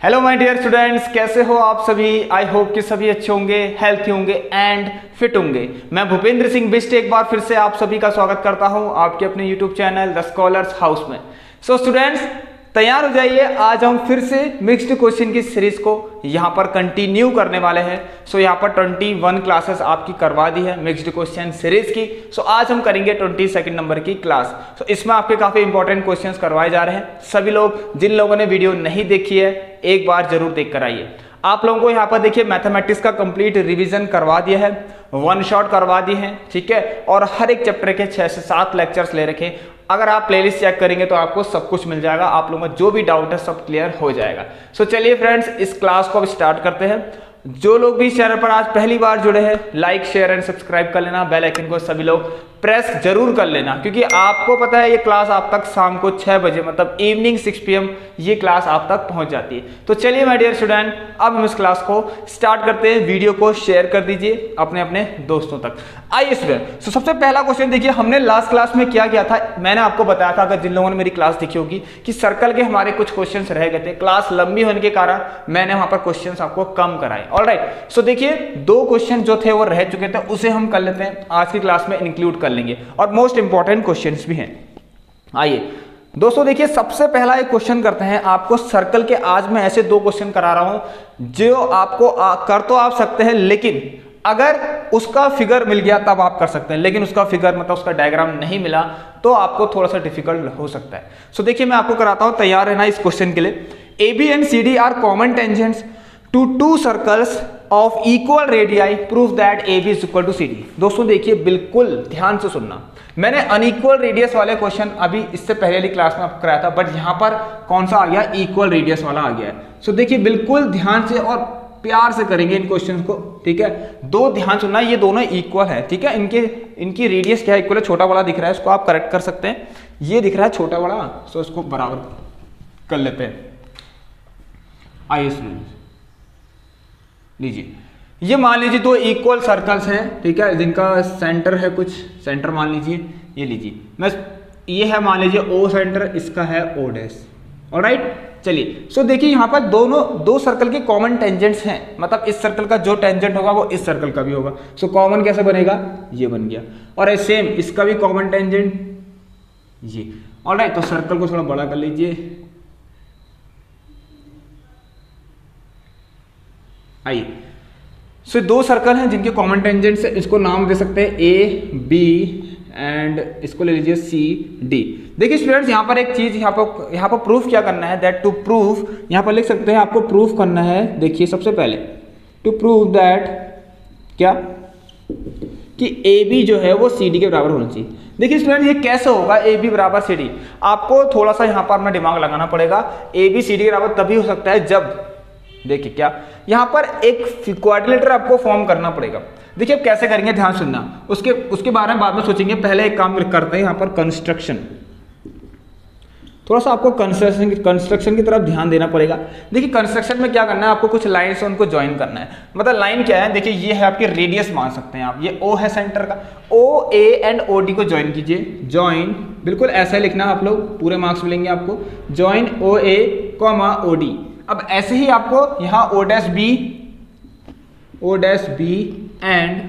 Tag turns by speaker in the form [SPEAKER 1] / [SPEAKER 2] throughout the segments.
[SPEAKER 1] Hello my dear students कैसे हो आप सभी? आई होप कि सभी अच्छे होंगे हेल्थी होंगे एंड फिट होंगे। मैं भूपेंद्र सिंह बिस्ट एक बार फिर से आप सभी का स्वागत करता हूँ आपके अपने YouTube channel the scholars house में। सो so, स्टूडेंट्स तैयार हो जाइए। आज हम फिर से मिक्स्ड क्वेश्चन की सीरीज़ को यहाँ पर कंटिन्यू करने वाले हैं। सो so, यहाँ पर 21 क्लासेस आपकी करवा दी है मिक्स्ड क्वेश्चन सीरीज़ की। सो so, आज हम करेंगे 22 सेकंड नंबर की क्लास सो so, इसमें आपके काफ़ी इंपॉर्टेंट क्वेश्चंस करवाए जा रहे हैं। सभी लोग जिन लोगों ने वीडियो नहीं देखी है एक बार ज़रूर देख कर आइए। आप लोगों को यहाँ पर देखिए मैथमेटिक्स का कंप्लीट रिवीजन करवा दिया है। वन शॉट करवा दिए हैं ठीक है? और हर एक चैप्टर के छह से सात लेक्चर्स ले रखे अगर आप प्लेलिस्ट चेक करेंगे तो आपको सब कुछ मिल जाएगा। आप लोगों का जो भी डाउट है सब क्लियर हो जाएगा। सो चलिए फ्रेंड्स इस क्लास को अब स्टार्ट करते हैं। जो लोग भी चैनल पर आज पहली बार जुड़े हैं लाइक शेयर एंड सब्सक्राइब कर लेना। बेल आइकन को सभी लोग प्रेस ज़रूर कर लेना। क्योंकि आपको पता है ये क्लास आप तक शाम को छह बजे मतलब इवनिंग सिक्स पीएम ये क्लास आप तक पहुँच जाती है। तो चलिए माय डियर स्टूडेंट अब हम इस क्लास को स्टार्ट करते हैं। वीडियो को शेयर कर दीजिए अपने अपने दोस्तों तक। आइए स्टूडेंट तो सबसे पहला क्वेश्चन देखिए हमने लास्ट क्लास में क्या किया था? मैंने आपको बताया था अगर जिन लोगों ने मेरी क्लास देखी होगी कि सर्कल के हमारे कुछ क्वेश्चन रह गए थे। क्लास लंबी होने के कारण मैंने वहाँ पर क्वेश्चन आपको कम कराए। ऑल राइट सो देखिए दो क्वेश्चन जो थे वो रह चुके थे उसे हम कर लेते हैं। आज की क्लास में इंक्लूड कर लेंगे। और मोस्ट इंपॉर्टेंट क्वेश्चन भी हैं। आइए दोस्तों देखिए सबसे पहला एक क्वेश्चन करते हैं। आपको सर्कल के आज मैं ऐसे दो क्वेश्चन करा रहा हूँ जो आपको आ, कर तो आप सकते हैं लेकिन अगर उसका फिगर मिल गया तब आप कर सकते हैं लेकिन उसका फिगर मतलब उसका डायग्राम नहीं मिला तो आपको थोड़ा सा डिफ़िकल्ट हो सकता है। सो so, देखिए मैं आपको कराता हूँ तैयार रहना इस क्वेश्चन के लिए। A B and C D are common tangents to two circles of equal radii prove that A B is equal to C D दोस्तों देखिए बिल्कुल ध्यान से सुनना। मैंने अनइक्वल रेडियस वाले क्वेश्चन अभी इससे पहले वाली क्लास में आपको कराया था बट यहाँ पर कौन सा आ गया? इक्वल रेडियस वाला आ गया है। सो so, देखिए बिल्कुल ध्यान से और प्यार से करेंगे इन क्वेश्चंस को। ठीक है? दो ध्यान सुनना, ये दोनों इक्वल है, ठीक है? इनके, इनकी रेडियस क्या है इक्वल है? छोटा बड़ा दिख रहा है इसको आप करेक्ट कर सकते हैं। ये दिख रहा है छोटा बड़ा सो इसको बराबर कर लेते हैं। आइए सुन लीजिए। ये मान लीजिए दो इक्वल सर्कल्स हैं, ठीक है? जिनका सेंटर है कुछ सेंटर मान लीजिए, ये लीजिए। मैं, ये है मान लीजिए ओ सेंटर इसका है ओ डैश और राइट चलिए। सो देखिए यहाँ पर दोनों दो सर्कल के कॉमन टेंजेंट्स हैं। मतलब इस सर्कल का जो टेंजेंट होगा वो इस सर्कल का भी होगा। सो so, कॉमन कैसे बनेगा? ये बन गया। और सेम इसका भी कॉमन टेंजेंट ये। और राइट तो सर्कल को थोड़ा बड़ा कर लीजिए। आइए। सो दो सर्कल हैं जिनके कॉमन टेंजेंट्स इसको नाम दे सकते हैं ए बी एंड इसको ले लीजिए सी डी देखिए स्टूडेंट्स यहाँ पर एक चीज़ यहाँ पर यहाँ पर प्रूफ क्या करना है? दैट टू प्रूफ यहाँ पर लिख सकते हैं आपको प्रूफ करना है। देखिए सबसे पहले टू प्रूव दैट क्या? कि ए बी जो है वो सी डी के बराबर होना चाहिए। देखिए स्टूडेंट ये कैसे होगा ए बी बराबर सी डी आपको थोड़ा सा यहाँ पर अपना दिमाग लगाना पड़ेगा। ए बी सी डी के बराबर तभी हो सकता है जब, देखिए क्या? यहाँ पर एक क्वाड्रिलेटर आपको फॉर्म करना पड़ेगा। देखिए अब कैसे करेंगे, ध्यान सुनना। उसके उसके बारे में बाद में सोचेंगे। पहले एक काम करते हैं, यहाँ पर कंस्ट्रक्शन थोड़ा सा आपको कंस्ट्रक्शन कंस्ट्रक्शन की तरफ़ ध्यान देना पड़ेगा। देखिए कंस्ट्रक्शन में क्या करना है, आपको कुछ लाइन से उनको ज्वाइन करना है। मतलब लाइन क्या है? देखिए, ये है आपकी रेडियस मान सकते हैं आप। ये ओ है सेंटर का। O A and O D को ज्वाइन कीजिए। ज्वाइन बिल्कुल ऐसा ही लिखना आप लोग। पूरे मार्क्स मिलेंगे आपको। Join O A comma O D अब ऐसे ही आपको यहाँ O dash B O dash B and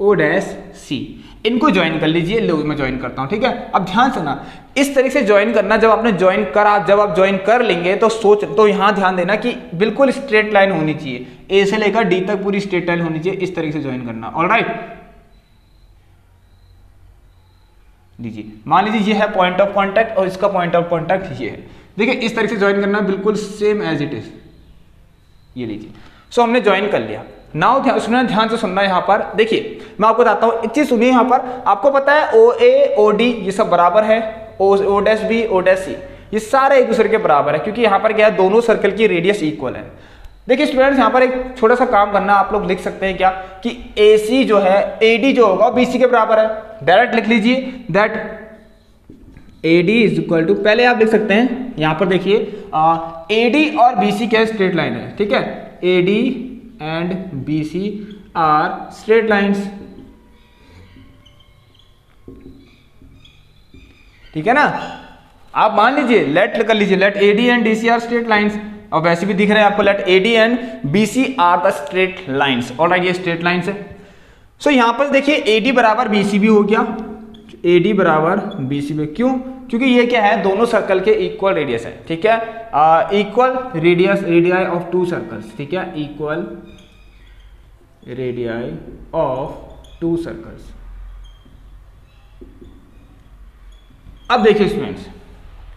[SPEAKER 1] O dash C इनको ज्वाइन कर लीजिए, लो, मैं ज्वाइन करता हूँ, ठीक है? अब ध्यान सुना इस तरीके से ज्वाइन करना, जब आपने ज्वाइन करा, जब आप ज्वाइन कर लेंगे तो सोच तो यहाँ ध्यान देना कि बिल्कुल स्ट्रेट लाइन होनी चाहिए। ए से लेकर डी तक पूरी स्ट्रेट लाइन होनी चाहिए, इस तरीके से ज्वाइन करना। ऑल राइट लीजिए। मान लीजिए ये है पॉइंट ऑफ़ कॉन्टैक्ट और इसका पॉइंट ऑफ़ कॉन्टैक्ट ये है। देखिए, इस तरीके से ज्वाइन करना बिल्कुल सेम एज इट इज़ ये लीजिए। सो हमने ज्वाइन कर लिया। नाउ ध्यान ध्यान से सुनना यहाँ पर। देखिए, मैं आपको बताता हूँ, एक चीज़ सुनिए यहाँ पर। आपको पता है ओ ए ओ डी ये सब बराबर है? O O dash B O dash C ये सारे एक दूसरे के बराबर है, क्योंकि यहाँ पर क्या है, दोनों सर्कल की रेडियस इक्वल है। देखिए स्टूडेंट्स यहाँ पर एक छोटा सा काम करना, आप लोग लिख सकते हैं क्या? कि ए सी जो है ए डी जो होगा बी सी के बराबर है। डायरेक्ट लिख लीजिए that A D is equal to पहले आप लिख सकते हैं, यहाँ पर देखिए ए डी और बी सी क्या स्ट्रेट लाइन है, ठीक है? A D and B C are straight lines ठीक है ना? आप मान लीजिए लेट कर लीजिए let A D and D C are straight lines और वैसे भी दिख रहे हैं आपको let A D and B C are the straight lines और ये स्ट्रेट लाइन्स है। सो यहाँ पर देखिए ए डी बराबर बी सी भी हो गया। ए डी बराबर बी सी बी क्यों? क्योंकि ये क्या है, दोनों सर्कल के इक्वल रेडियस है, ठीक है? Equal radius radii of two circles ठीक है? Equal radii of two circles अब देखिए स्टूडेंट्स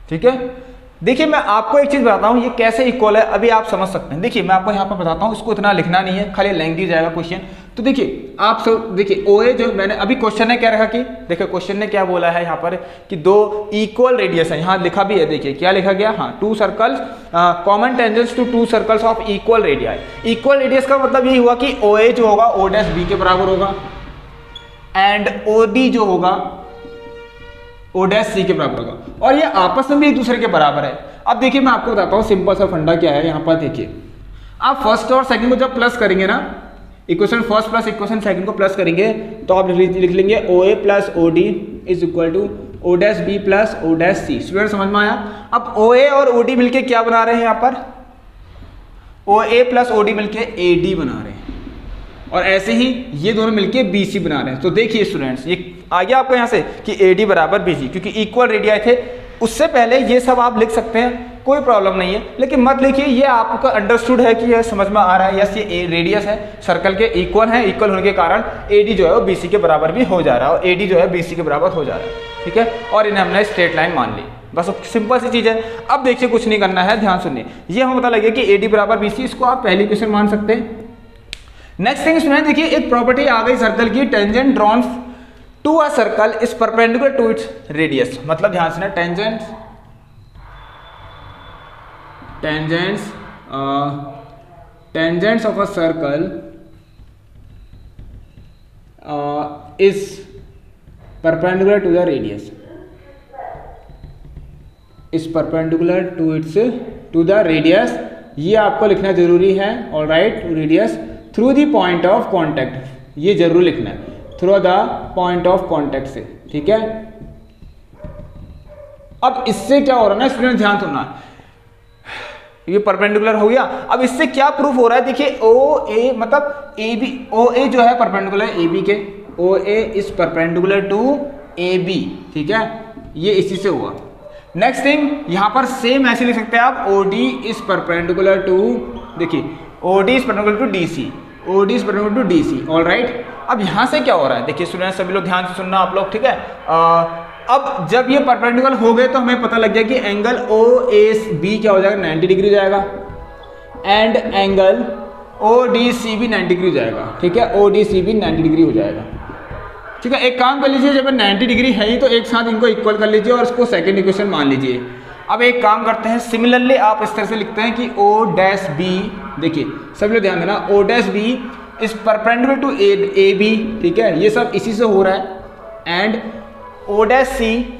[SPEAKER 1] ठीक है? देखिए, मैं आपको एक चीज़ बताता हूँ, ये कैसे इक्वल है, अभी आप समझ सकते हैं। देखिए, मैं आपको यहाँ पर बताता हूँ, इसको इतना लिखना नहीं है, खाली लेंगी जाएगा क्वेश्चन तो देखिए, आप सब, देखिए ओ ए जो मैंने, अभी क्वेश्चन ने क्या रखा कि, देखिए क्वेश्चन ने क्या बोला है यहाँ पर कि दो इक्वल रेडियस है। यहाँ लिखा भी है, देखिए, क्या लिखा गया? हाँ two circles common tangents to two circles of equal radii equal radius का मतलब यही हुआ कि ओ ए जो होगा ओ डैश बी के बराबर होगा एंड ओ डी जो होगा ओ डैश सी के बराबर होगा। और ये आपस में भी एक दूसरे के बराबर है। अब देखिए, मैं आपको बताता हूँ सिंपल सा फंडा क्या है यहाँ पर देखिए। आप फ़र्स्ट और सेकंड को जब प्लस करेंगे ना equation first plus equation second को प्लस करेंगे तो आप लिख लेंगे O A plus O D is equal to O dash B plus O dash C student समझ में आया? अब ओ ए और ओ डी मिलके क्या बना रहे हैं यहाँ पर? ओ ए प्लस ओ डी मिलके ए डी बना रहे हैं। और ऐसे ही ये दोनों मिलके बी सी बना रहे हैं। तो देखिए स्टूडेंट्स ये आ गया आपको यहाँ से कि ए डी बराबर बी सी क्योंकि इक्वल रेडिया थे, उससे पहले ये सब आप लिख सकते हैं, कोई प्रॉब्लम नहीं है। लेकिन मत लिखिए, ये आपका अंडरस्टूड है कि यह समझ में आ रहा है यस ये रेडियस है सर्कल के इक्वल है इक्वल होने के कारण ए डी जो है वो बी सी के बराबर भी हो जा रहा है और ए डी जो है बी सी के बराबर हो जा रहा है, ठीक है? और इन्हें हमने स्ट्रेट लाइन मान ली। बस सिंपल सी चीज़ है। अब देखिए कुछ नहीं करना है, ध्यान सुनिए। ये हमें पता लगे कि ए डी बराबर बी सी इसको आप पहली क्वेश्चन मान सकते हैं। नेक्स्ट थिंग इसमें देखिए, एक प्रॉपर्टी आ गई सर्कल की tangent drawn to a circle is perpendicular to its radius मतलब ध्यान से ना tangent tangents tangents of a circle is perpendicular to the radius is perpendicular to its to the radius ये आपको लिखना ज़रूरी है all right radius through the point of contact ये ज़रूर लिखना है। Through the point of contact से, ठीक है? अब इससे क्या हो रहा है ना स्टूडेंट ध्यान सुनना। ये परपेंडिकुलर हो गया। अब इससे क्या प्रूफ हो रहा है? देखिए ओ ए मतलब ए बी ओ ए जो है परपेंडिकुलर ए बी के। O A is perpendicular to A B ठीक है? ये इसी से हुआ। नेक्स्ट थिंग यहाँ पर सेम ऐसे लिख सकते हैं आप O D is perpendicular to देखिए O D is perpendicular to D C O D is perpendicular to D C all right अब यहाँ से क्या हो रहा है? देखिए स्टूडेंट सभी लोग ध्यान से सुनना आप लोग ठीक है? आ, अब जब ये परपेंडिकुलर हो गए तो हमें पता लग गया कि एंगल ओ एस बी क्या हो जाएगा? 90 डिग्री हो जाएगा। And angle O D C भी 90 डिग्री हो जाएगा ठीक है? ओ डी सी भी 90 डिग्री हो जाएगा। ठीक है एक काम कर लीजिए जब 90 डिग्री है ही तो एक साथ इनको इक्वल कर लीजिए और इसको सेकेंड इक्वेशन मान लीजिए। अब एक काम करते हैं सिमिलरली आप इस तरह से लिखते हैं कि ओ डैश बी देखिए सब लोग ध्यान देना O dash B is perpendicular to A A B ठीक है ये सब इसी से हो रहा है and O dash C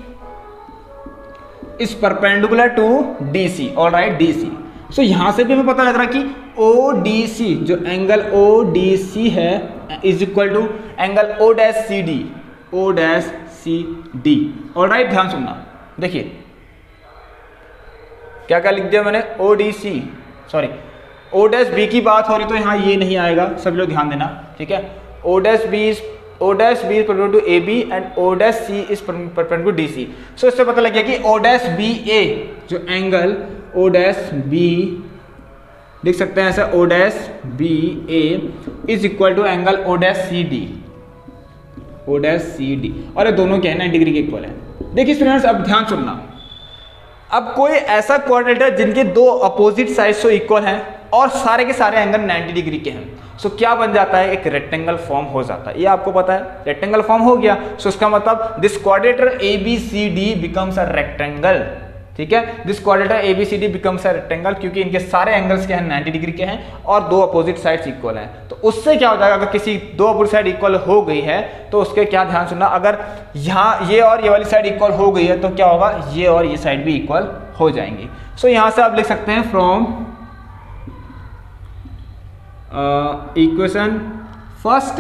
[SPEAKER 1] is perpendicular to DC. All right, DC. So so, यहाँ से भी हमें पता लग रहा है कि ओ डी सी जो एंगल ओ डी सी है is equal to angle O dash C D O dash C D और राइट ध्यान सुनना देखिए क्या क्या लिख दिया मैंने O D C sorry O dash B की बात हो रही तो यहाँ ये नहीं आएगा, सभी लोग ध्यान देना, ठीक है? O dash B is O dash B is perpendicular to A B and O dash C is perpendicular to D C so इससे पता लग गया कि ओ डैश बी ए जो एंगल ओ डैश बी लिख सकते हैं ऐसा O dash B A is equal to angle O dash C D O dash C D और ये दोनों क्या है? नाइन डिग्री के इक्वल है। देखिए स्टूडेंट्स अब ध्यान सुनना। अब कोई ऐसा क्वाड्रेटर जिनके दो अपोजिट साइड से इक्वल हैं? और सारे के सारे एंगल 90 डिग्री के हैं। सो so, क्या बन जाता है? एक रेक्टेंगल फॉर्म हो जाता है। ये आपको पता है। रेक्टेंगल फॉर्म हो गया। सो so, उसका मतलब this quadrilateral A B C D becomes a rectangle ठीक है? This quadrilateral A B C D becomes a rectangle क्योंकि इनके सारे एंगल्स के हैं? 90 डिग्री के हैं और दो अपोजिट साइड्स इक्वल हैं। तो उससे क्या हो जाएगा? अगर किसी दो अपोजिट साइड इक्वल हो गई है तो उसके क्या ध्यान सुनना अगर यहाँ ये और ये वाली साइड इक्वल हो गई है तो क्या होगा? ये और ये साइड भी इक्वल हो जाएँगी। सो so, यहाँ से आप लिख सकते हैं from equation first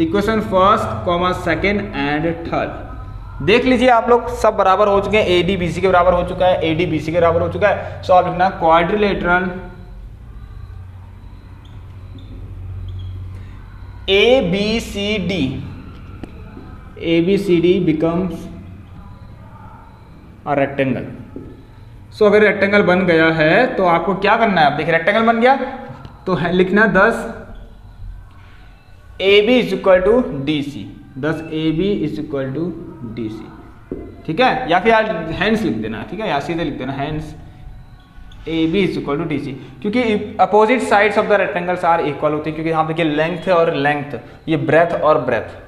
[SPEAKER 1] equation first comma second and third देख लीजिए आप लोग, सब बराबर हो चुके हैं। ए डी बी सी के बराबर हो चुका है। ए डी बी सी के बराबर हो चुका है। सो आप लिखना quadrilateral A B C D A B C D becomes a rectangle so अगर रेक्टेंगल बन गया है तो आपको क्या करना है? आप देखिए रेक्टेंगल बन गया। तो है लिखना thus A B is equal to D C. Thus A B is equal to D C. ठीक है? या फिर यार हैंड्स लिख देना, ठीक है? या सीधे लिख देना hence A B is equal to D C. क्योंकि opposite sides of the rectangles are equal होते हैं, क्योंकि यहाँ देखिए लेंथ और लेंथ ये ब्रेथ और breadth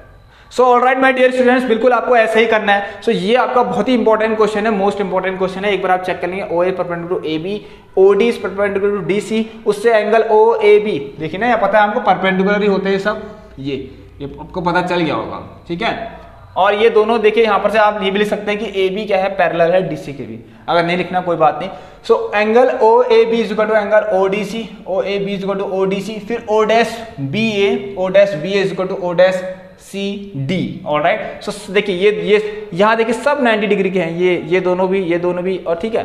[SPEAKER 1] so all right my dear students बिल्कुल आपको ऐसा ही करना है। सो so, ये आपका बहुत ही इंपॉर्टेंट क्वेश्चन है मोस्ट इंपॉर्टेंट क्वेश्चन है। एक बार आप चेक कर लेंगे O A perpendicular to A B O D is perpendicular to D C उससे एंगल ओ ए बी देखिए ना ये पता है हमको परपेंडिकुलर ही होते हैं सब। ये ये आपको पता चल गया होगा ठीक है? और ये दोनों देखिए यहाँ पर से आप ये भी लिख सकते हैं कि ए बी क्या है? पैरेलल है डी सी के भी। अगर नहीं लिखना कोई बात नहीं। So angle O A B is to angle O D C O A B is to O D C फिर O dash B A O dash B A is to O dash C D और right so देखिए, ये ये, यहाँ देखिए, सब 90 degree के हैं। ये ये दोनों भी, ये दोनों भी, और ठीक है?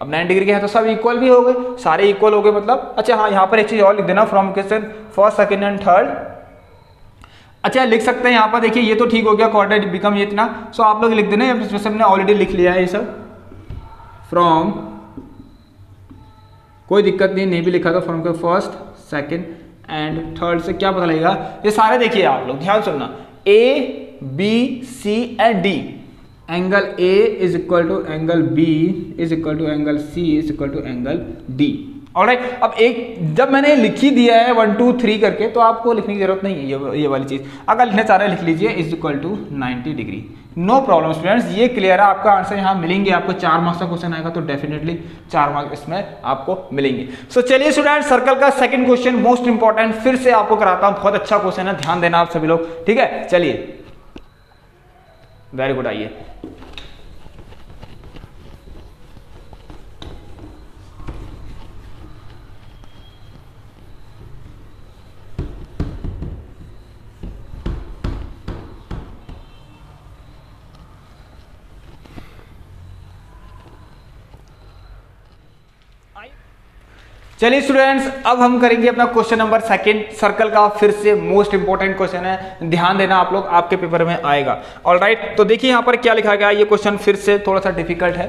[SPEAKER 1] अब 90 डिग्री के हैं तो सब इक्वल भी हो गए। सारे इक्वल हो गए मतलब। अच्छा हाँ यहाँ पर एक चीज़ और लिख देना from question first second and third अच्छा लिख सकते हैं, यहाँ पर देखिए, ये तो ठीक हो गया क्वार्टर बिकम ये इतना। सो आप लोग लिख देना इसमें हमने ऑलरेडी लिख लिया है ये सब। फ्रॉम कोई दिक्कत नहीं नहीं भी लिखा था फ्रॉम के फ़र्स्ट सेकेंड एंड थर्ड से क्या पता लगेगा? ये सारे देखिए आप लोग, ध्यान सुनना। A B C and D angle A is equal to angle B is equal to angle C is equal to angle D right अब एक, जब मैंने लिख दिया है वन टू थ्री करके तो आपको लिखने की ज़रूरत नहीं है ये ये वाली चीज़। अगर लिखना चाह रहे हैं, लिख लीजिए is equal to ninety degree no problem students ये क्लियर है. आपका आंसर यहाँ मिलेंगे. आपको चार मार्क्स का क्वेश्चन आएगा तो डेफिनेटली चार मार्क्स इसमें आपको मिलेंगे. सो so, चलिए स्टूडेंट सर्कल का सेकंड क्वेश्चन मोस्ट इंपॉर्टेंट फिर से आपको कराता हूँ. बहुत अच्छा क्वेश्चन है. ध्यान देना आप सभी लोग. ठीक है? चलिए. वेरी गुड आइए. चलिए स्टूडेंट्स अब हम करेंगे अपना क्वेश्चन नंबर सेकंड सर्कल का फिर से मोस्ट इंपॉर्टेंट क्वेश्चन है. ध्यान देना आप लोग आपके पेपर में आएगा. ऑल राइट right, तो देखिए यहाँ पर क्या लिखा गया ये क्वेश्चन फिर से थोड़ा सा डिफ़िकल्ट है.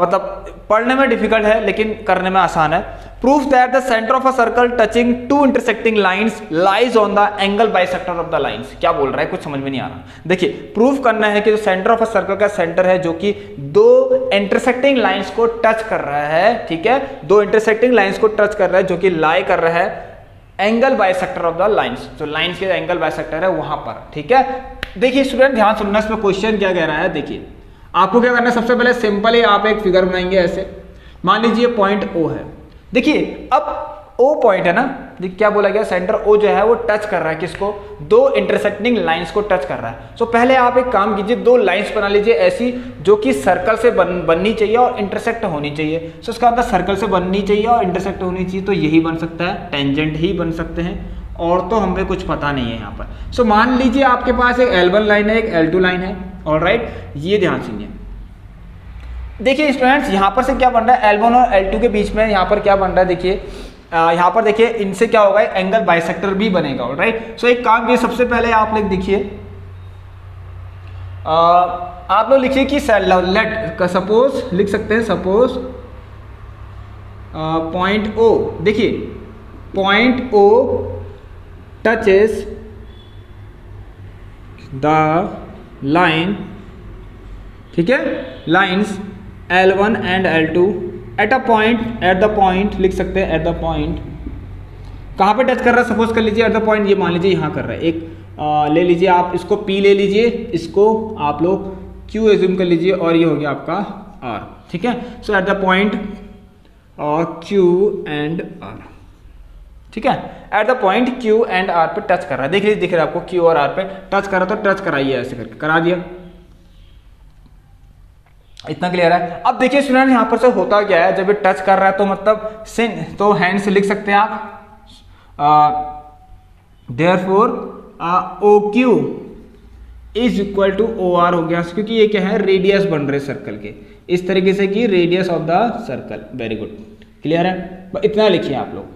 [SPEAKER 1] मतलब पढ़ने में डिफ़िकल्ट है लेकिन करने में आसान है. Proof that the centre of a circle touching two intersecting lines lies on the angle bisector of the lines क्या बोल रहा है? कुछ समझ में नहीं आ रहा। देखिए प्रूफ करना है कि जो सेंटर ऑफ़ अ सर्कल का सेंटर है, जो कि दो इंटरसेक्टिंग लाइंस को टच कर रहा है, ठीक है? दो इंटरसेक्टिंग लाइंस को टच कर रहा है, जो कि लाई कर रहा है angle bisector of the lines जो लाइंस के एंगल बाइसेक्टर है, वहाँ पर, ठीक है? देखिए स्टूडेंट ध्यान सुनना, इसमें क्वेश्चन क्या कह रहा है? देखिए, आपको क्या करना है? सबसे पहले सिंपल आप एक फिगर बनाएँगे ऐसे। मान लीजिए पॉइंट ओ है। देखिए अब ओ पॉइंट है ना क्या बोला गया? सेंटर ओ जो है वो टच कर रहा है किसको? दो इंटरसेक्टिंग लाइंस को टच कर रहा है। सो so, पहले आप एक काम कीजिए दो लाइंस बना लीजिए ऐसी जो कि सर्कल से बन बननी चाहिए और इंटरसेक्ट होनी चाहिए। सो so, उसका मतलब सर्कल से बननी चाहिए और इंटरसेक्ट होनी चाहिए तो यही बन सकता है। टेंजेंट ही बन सकते हैं। और तो हमें कुछ पता नहीं है यहाँ पर। सो so, मान लीजिए आपके पास एक एल लाइन है एक एल लाइन है। और राइट ये ध्यान सुनिए। देखिए स्टूडेंट्स यहाँ पर से क्या बन रहा है? एल और एल के बीच में यहाँ पर क्या बन रहा है? देखिए यहाँ पर देखिए, इनसे क्या होगा? एंगल बाइसेक्टर भी बनेगा राइट सो एक काम ये सबसे पहले आप लोग देखिए। आप लोग लिखिए कि लेट सपोज़ लिख सकते हैं सपोज़ पॉइंट ओ देखिए point O touches the line ठीक है? Lines L1 and L two at a point at the point लिख सकते हैं एट द पॉइंट कहाँ पे टच कर रहा है? सपोज़ कर लीजिए एट द पॉइंट ये मान लीजिए यहाँ कर रहा है। एक आ, ले लीजिए आप इसको P ले लीजिए इसको आप लोग Q एज्यूम कर लीजिए और ये हो गया आपका R ठीक है? So at the point Q and R ठीक है? At the point Q and R पे टच कर रहा है। देख लीजिए दिख रहा है आपको Q और R पे टच कर रहा तो टच कराइए ऐसे करके करा दिया। इतना क्लियर है? अब देखिए स्टूडेंट यहाँ पर से होता क्या है? जब ये टच कर रहा है तो मतलब सिन तो हैंड से लिख सकते हैं आप। Therefore O Q is equal to O R हो गया। क्योंकि ये क्या है? रेडियस बन रहे सर्कल के। इस तरीके से कि radius of the circle very good clear है? इतना लिखिए आप लोग।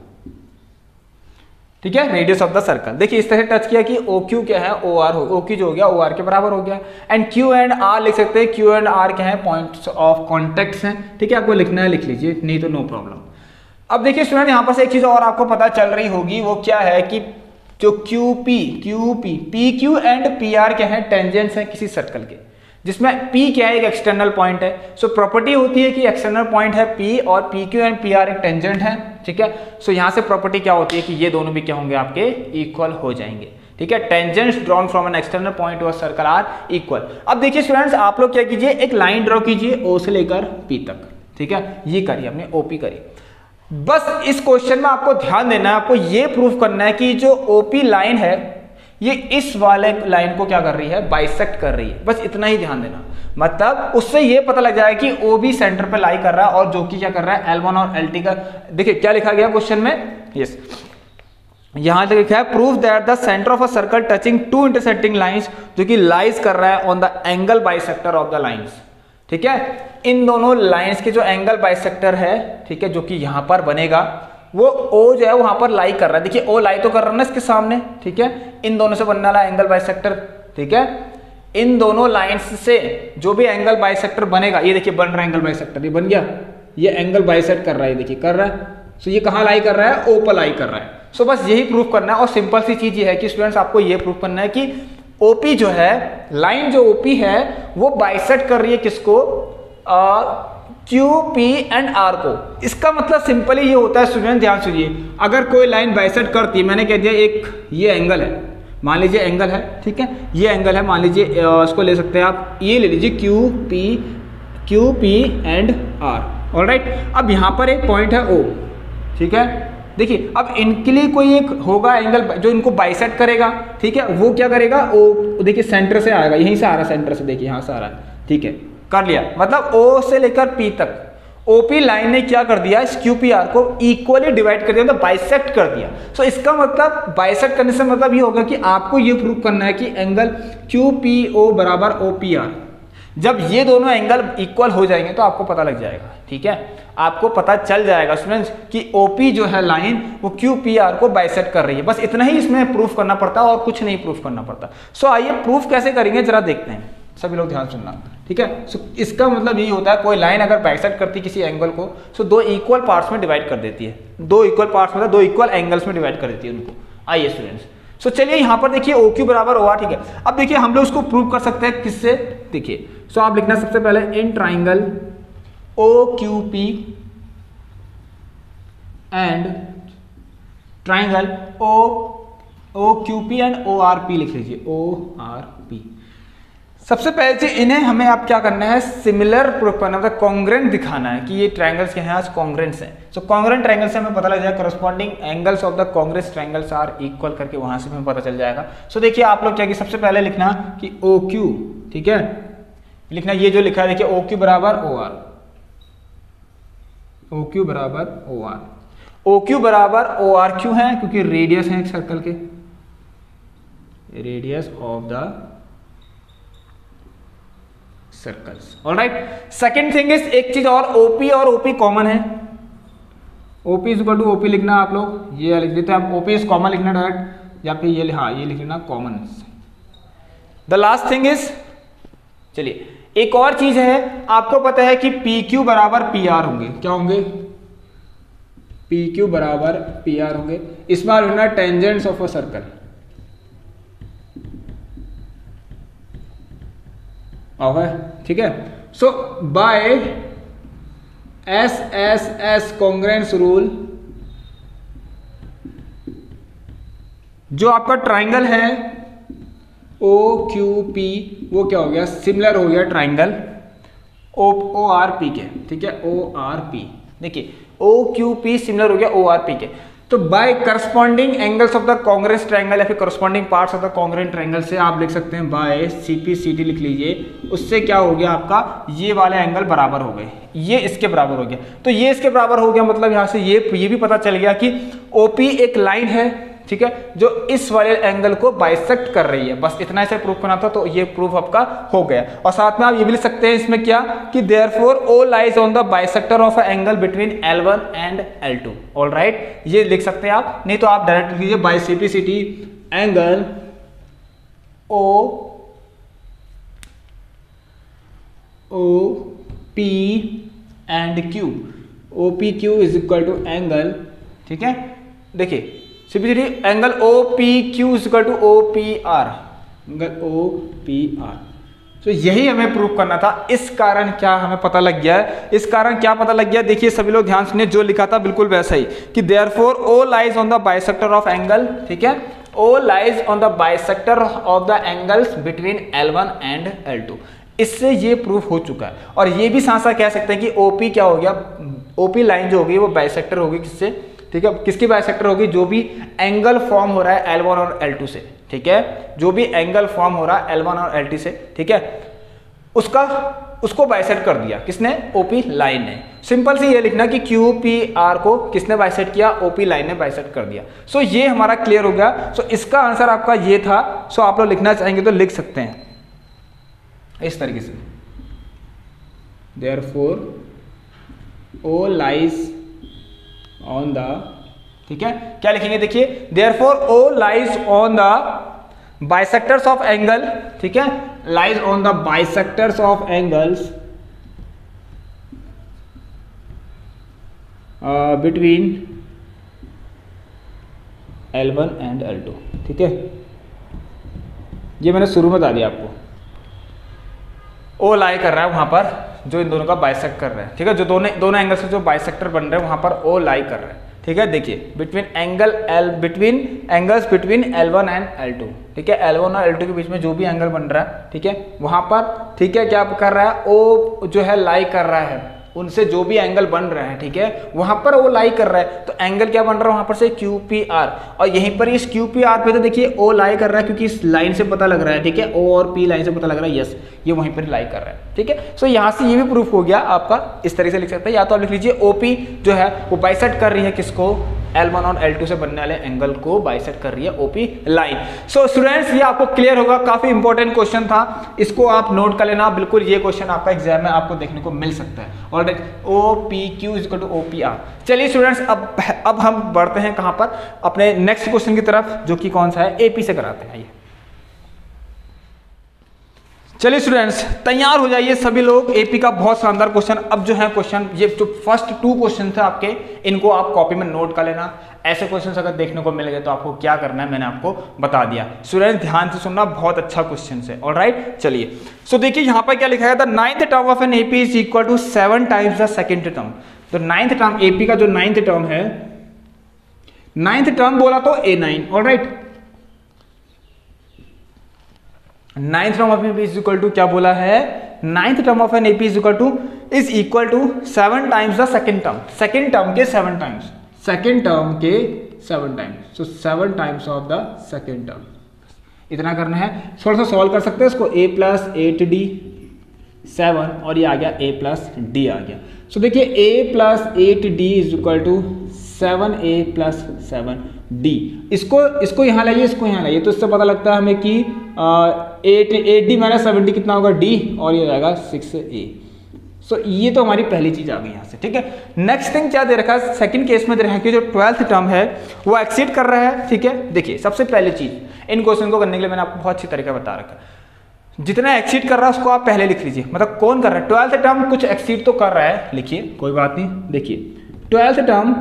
[SPEAKER 1] ठीक है? रेडियस ऑफ़ द सर्कल देखिए, इस तरह टच किया कि ओ क्यू क्या है? ओ आर हो ओ क्यू जो हो गया ओ आर के बराबर हो गया। एंड क्यू एंड आर लिख सकते हैं। क्यू एंड आर क्या है? पॉइंट्स ऑफ़ कॉन्टेक्ट हैं। ठीक है? आपको लिखना है, लिख लीजिए। नहीं तो नो प्रॉब्लम अब देखिए स्टूडेंट यहाँ पर से एक चीज़ और आपको पता चल रही होगी। वो क्या है कि जो Q P Q P P Q and P R क्या है? टेंजेंट्स हैं किसी सर्कल के। जिसमें P क्या है? एक एक्सटर्नल पॉइंट है। सो so, प्रॉपर्टी होती है कि एक्सटर्नल पॉइंट है P और P Q and P R एक टेंजेंट है ठीक है? सो so, यहाँ से प्रॉपर्टी क्या होती है कि ये दोनों भी क्या होंगे आपके? इक्वल हो जाएँगे ठीक है? Tangents drawn from an external point और सर्कल आर इक्वल अब देखिए स्टूडेंट्स आप लोग क्या कीजिए? एक लाइन ड्रॉ कीजिए ओ से लेकर पी तक ठीक है? ये करिए अपने ओपी करिए। बस इस क्वेश्चन में आपको ध्यान देना है आपको ये प्रूफ करना है कि जो ओपी लाइन है ये इस वाले लाइन को क्या कर रही है? बाइसेक्ट कर रही है। बस इतना ही ध्यान देना। मतलब उससे ये पता लग जाएगा कि ओ भी सेंटर पे लाई कर रहा है और जो कि क्या कर रहा है? L1 और L2 का। देखिए, क्या लिखा गया क्वेश्चन में? यस यहाँ तक लिखा है proof that the centre of a circle touching two intersecting lines जो कि लाइज कर रहा है on the angle bisector of the lines ठीक है? इन दोनों लाइंस के जो एंगल बाइसेक्टर है, ठीक है, जो कि यहाँ पर बनेगा वो ओ जो है वहाँ पर लाई कर रहा है। देखिए ओ लाई तो कर रहा है ना इसके सामने, ठीक है? इन दोनों से बनने वाला एंगल बाइसेक्टर ठीक है? इन दोनों लाइंस से जो भी एंगल बाइसेक्टर बनेगा, ये देखिए बन रहा है एंगल बाइसेक्टर ये बन गया। ये एंगल बाइसेक्ट कर रहा है देखिए, कर रहा है। सो ये कहाँ लाई कर रहा है? ओ पर लाई कर रहा है। सो बस यही प्रूफ करना है और सिंपल सी चीज़ ये है कि स्टूडेंट्स आपको ये प्रूफ करना है कि ओपी जो है लाइन जो ओपी है, वो बाइसेक्ट कर रही है किसको? क्यू पी एंड आर को। इसका मतलब सिंपली ये होता है स्टूडेंट ध्यान सुनिए। अगर कोई लाइन बाइसेट करती है मैंने कह दिया एक, ये एंगल है। मान लीजिए एंगल है, ठीक है? ये एंगल है, मान लीजिए इसको ले सकते हैं आप। ये ले लीजिए Q P Q P and R all right अब यहाँ पर एक पॉइंट है ओ ठीक है? देखिए, अब इनके लिए कोई एक होगा एंगल जो इनको बाइसेट करेगा, ठीक है? वो क्या करेगा? ओ देखिए सेंटर से आएगा। यहीं से आ रहा है सेंटर से। देखिए, यहाँ से आ रहा है, ठीक है? कर लिया। मतलब ओ से लेकर पी तक। ओपी लाइन ने क्या कर दिया? इस क्यूपीआर को इक्वली डिवाइड कर दिया मतलब बाइसेक्ट कर दिया। सो so, इसका मतलब बाइसेक्ट करने से मतलब ये होगा कि आपको ये प्रूव करना है कि एंगल क्यू पी ओ बराबर ओ पी आर जब ये दोनों एंगल इक्वल हो जाएँगे तो आपको पता लग जाएगा ठीक है? आपको पता चल जाएगा स्टूडेंट्स कि ओपी जो है लाइन वो क्यू पी आर को बाइसेट कर रही है। बस इतना ही इसमें प्रूफ करना पड़ता है और कुछ नहीं प्रूफ करना पड़ता। सो आइए प्रूफ कैसे करेंगे जरा देखते हैं। सभी लोग ध्यान सुनना, ठीक है? सो इसका मतलब यही होता है, कोई लाइन अगर बाइसेक्ट करती किसी एंगल को सो दो इक्वल पार्ट्स में डिवाइड कर देती है। दो इक्वल पार्ट्स मतलब दो इक्वल एंगल्स में डिवाइड कर देती है उनको। आइए स्टूडेंट्स सो चलिए यहाँ पर देखिए ओ क्यू बराबर ओ ठीक है? अब देखिए, हम लोग उसको प्रूव कर सकते हैं किससे? देखिए सो आप लिखना सबसे पहले in triangle O Q P and triangle O O Q P and O R P लिख लीजिए। ओ आर सबसे पहले चीज़ इन्हें हमें आप क्या करना है? सिमिलर प्रूफ करना मतलब कॉन्ग्रेंट दिखाना है कि ये ट्रायंगल्स के हैं? आज कॉन्ग्रेंट्स हैं। सो कॉन्ग्रेंट ट्रायंगल से हमें पता लग जाएगा corresponding angles of the congruent triangles are equal करके वहाँ से हमें पता चल जाएगा। सो so, देखिए आप लोग क्या सबसे पहले लिखना कि ओ क्यू ठीक है? लिखना ये जो लिखा है देखिए ओ क्यू बराबर ओ आर ओ क्यू बराबर ओ आर ओ क्यू बराबर ओ आर क्यू है? क्योंकि रेडियस है एक सर्कल के। Radius of the circles all right second thing is एक चीज़ और ओपी और ओपी कॉमन है। ओपी इज़ टू ओपी लिखना आप लोग, ये लिख देते हैं। ओपी इज़ कॉमन लिखना डायरेक्ट या फिर ये हाँ ये लिख लेना common the last thing is चलिए, एक और चीज़ है, आपको पता है कि पी क्यू बराबर पी आर होंगे। क्या होंगे? पी क्यू बराबर पी आर होंगे। इस बार होना tangents of a circle okay ठीक है? So by S S S congruence rule जो आपका ट्राइंगल है ओ क्यू पी वो क्या हो गया? सिमिलर हो गया triangle O O R P के, ठीक है? ओ आर पी देखिए ओ क्यू पी सिमिलर हो गया ओ आर पी के। तो by corresponding angles of the congruent triangle या फिर corresponding parts of the congruent triangle से आप लिख सकते हैं बाय सीपीसीटी लिख लीजिए, उससे क्या हो गया आपका? ये वाले एंगल बराबर हो गए। ये इसके बराबर हो गया। तो ये इसके बराबर हो गया मतलब यहाँ से ये ये भी पता चल गया कि ओपी एक लाइन है। ठीक है? जो इस वाले एंगल को बाइसेक्ट कर रही है। बस इतना ऐसे प्रूफ करना था तो ये प्रूफ आपका हो गया। और साथ में आप ये भी लिख सकते हैं इसमें क्या? कि therefore O lies on the bisector of angle between L one and L two all right ये लिख सकते हैं आप। नहीं तो आप डायरेक्ट लिख लीजिए by CPCT angle O O P and Q O P Q is equal to angle ठीक है? देखिए CPCT angle O P Q is to O P R. Angle O P R. तो यही हमें प्रूव करना था। इस कारण क्या हमें पता लग गया है? इस कारण क्या पता लग गया? देखिए, सभी लोग ध्यान सुनिए, जो लिखा था बिल्कुल वैसा ही कि therefore O lies on the bisector of angle ठीक है? O lies on the bisector of the angles between L one and L two इससे ये प्रूफ हो चुका है। और ये भी साथ कह सकते हैं कि ओपी क्या हो गया? ओपी लाइन जो होगी वो बाइसेक्टर होगी किससे? ठीक है? किसकी बाइसेक्टर होगी? जो भी एंगल फॉर्म हो रहा है एल और एल से ठीक है? जो भी एंगल फॉर्म हो रहा है एल और एल से ठीक है? उसका उसको बाइसेट कर दिया। किसने? ओपी लाइन ने। सिंपल से ये लिखना कि क्यू पी आर को किसने बाइसेट किया? ओपी लाइन ने बाइसेट कर दिया। सो so, ये हमारा क्लियर हो गया। सो so, इसका आंसर आपका ये था। सो so, आप लोग लिखना चाहेंगे तो लिख सकते हैं। इस तरीके से। Therefore O lies on the ठीक है? क्या लिखेंगे देखिए therefore O lies on the bisectors of angle ठीक है? Lies on the bisectors of angles between L one and L two ठीक है? ये मैंने शुरू में बता दिया आपको। ओ लाई कर रहा है वहाँ पर। जो इन दोनों का बाइसेक्ट कर रहे हैं, ठीक है? जो दोनों दोनों एंगल से जो बाइसेक्टर बन रहे हैं, वहाँ पर ओ लाई कर रहे हैं, ठीक है? देखिए between angle L between angles between L one and L two ठीक है? एल वन और एल टू के बीच में जो भी एंगल बन रहा है, ठीक है? वहाँ पर, ठीक है, क्या कर रहा है? ओ जो है लाई कर रहा है। उनसे जो भी एंगल बन रहे हैं, ठीक है? वहाँ पर वो लाई कर रहा है। तो एंगल क्या बन रहा है? वहाँ पर से क्यू पी आर और यहीं पर इस क्यू पी आर पे तो देखिए ओ लाई कर रहा है क्योंकि इस लाइन से पता लग रहा है, ठीक है? ओ और पी लाइन से पता लग रहा है यस ये वहीं पर लाई कर रहा है, ठीक है? सो यहाँ से ये भी प्रूफ हो गया आपका, इस तरीके से लिख सकते हैं। या तो आप लिख लीजिए ओपी जो है, वो बाइसेट कर रही है किसको? L1 और L2 से बनने वाले एंगल को बाइसेट कर रही है ओपी लाइन सो स्टूडेंट्स ये आपको क्लियर होगा, काफ़ी इंपॉर्टेंट क्वेश्चन था। इसको आप नोट कर लेना। बिल्कुल ये क्वेश्चन आपका एग्ज़ाम में आपको देखने को मिल सकता है। और O P Q is to O P R चलिए स्टूडेंट्स अब अब हम बढ़ते हैं कहाँ पर? अपने नेक्स्ट क्वेश्चन की तरफ़, जो कि कौन सा है? ए पी से कराते हैं ये चलिए स्टूडेंट्स तैयार हो जाइए सभी लोग। एपी का बहुत शानदार क्वेश्चन अब जो है क्वेश्चन ये जो फ़र्स्ट टू क्वेश्चन थे आपके, इनको आप कॉपी में नोट कर लेना। ऐसे क्वेश्चन अगर देखने को मिल गए तो आपको क्या करना है, मैंने आपको बता दिया। स्टूडेंट ध्यान से सुनना, बहुत अच्छा क्वेश्चन है। और राइट चलिए। सो देखिए, यहाँ पर क्या लिखा है the ninth term of an AP is equal to seven times the second term तो नाइन्थ टर्म एपी का जो नाइन्थ टर्म है नाइन्थ टर्म बोला तो ए नाइन और right ninth term of AP is equal to क्या बोला है? Ninth term of an AP is equal to is equal to seven times the second term second term के seven times second term के seven times so seven times of the second term इतना करना है। थोड़ा सा solve कर सकते हैं इसको। A plus eight D seven और ये आ गया ए प्लस डी आ गया। सो so, देखिए A plus eight D is equal to seven A plus seven D इसको इसको यहाँ लाइए इसको यहाँ लाइए। तो इससे पता लगता है हमें कि eight eight D minus seven D कितना होगा? डी और ये जाएगा सिक्स ए सो so, ये तो हमारी पहली चीज़ आ गई यहाँ से ठीक है? नेक्स्ट थिंग क्या दे रखा है? सेकंड केस में दे रखा है कि जो ट्वेल्थ टर्म है वो एक्सीड कर रहा है ठीक है? देखिए सबसे पहले चीज़ इन क्वेश्चन को करने के लिए मैंने आपको बहुत अच्छी तरीका बता रखा है। जितना एक्सीड कर रहा है उसको आप पहले लिख लीजिए। मतलब कौन कर रहा है? ट्वेल्थ टर्म कुछ एक्सीड तो कर रहा है लिखिए कोई बात नहीं देखिए। ट्वेल्थ टर्म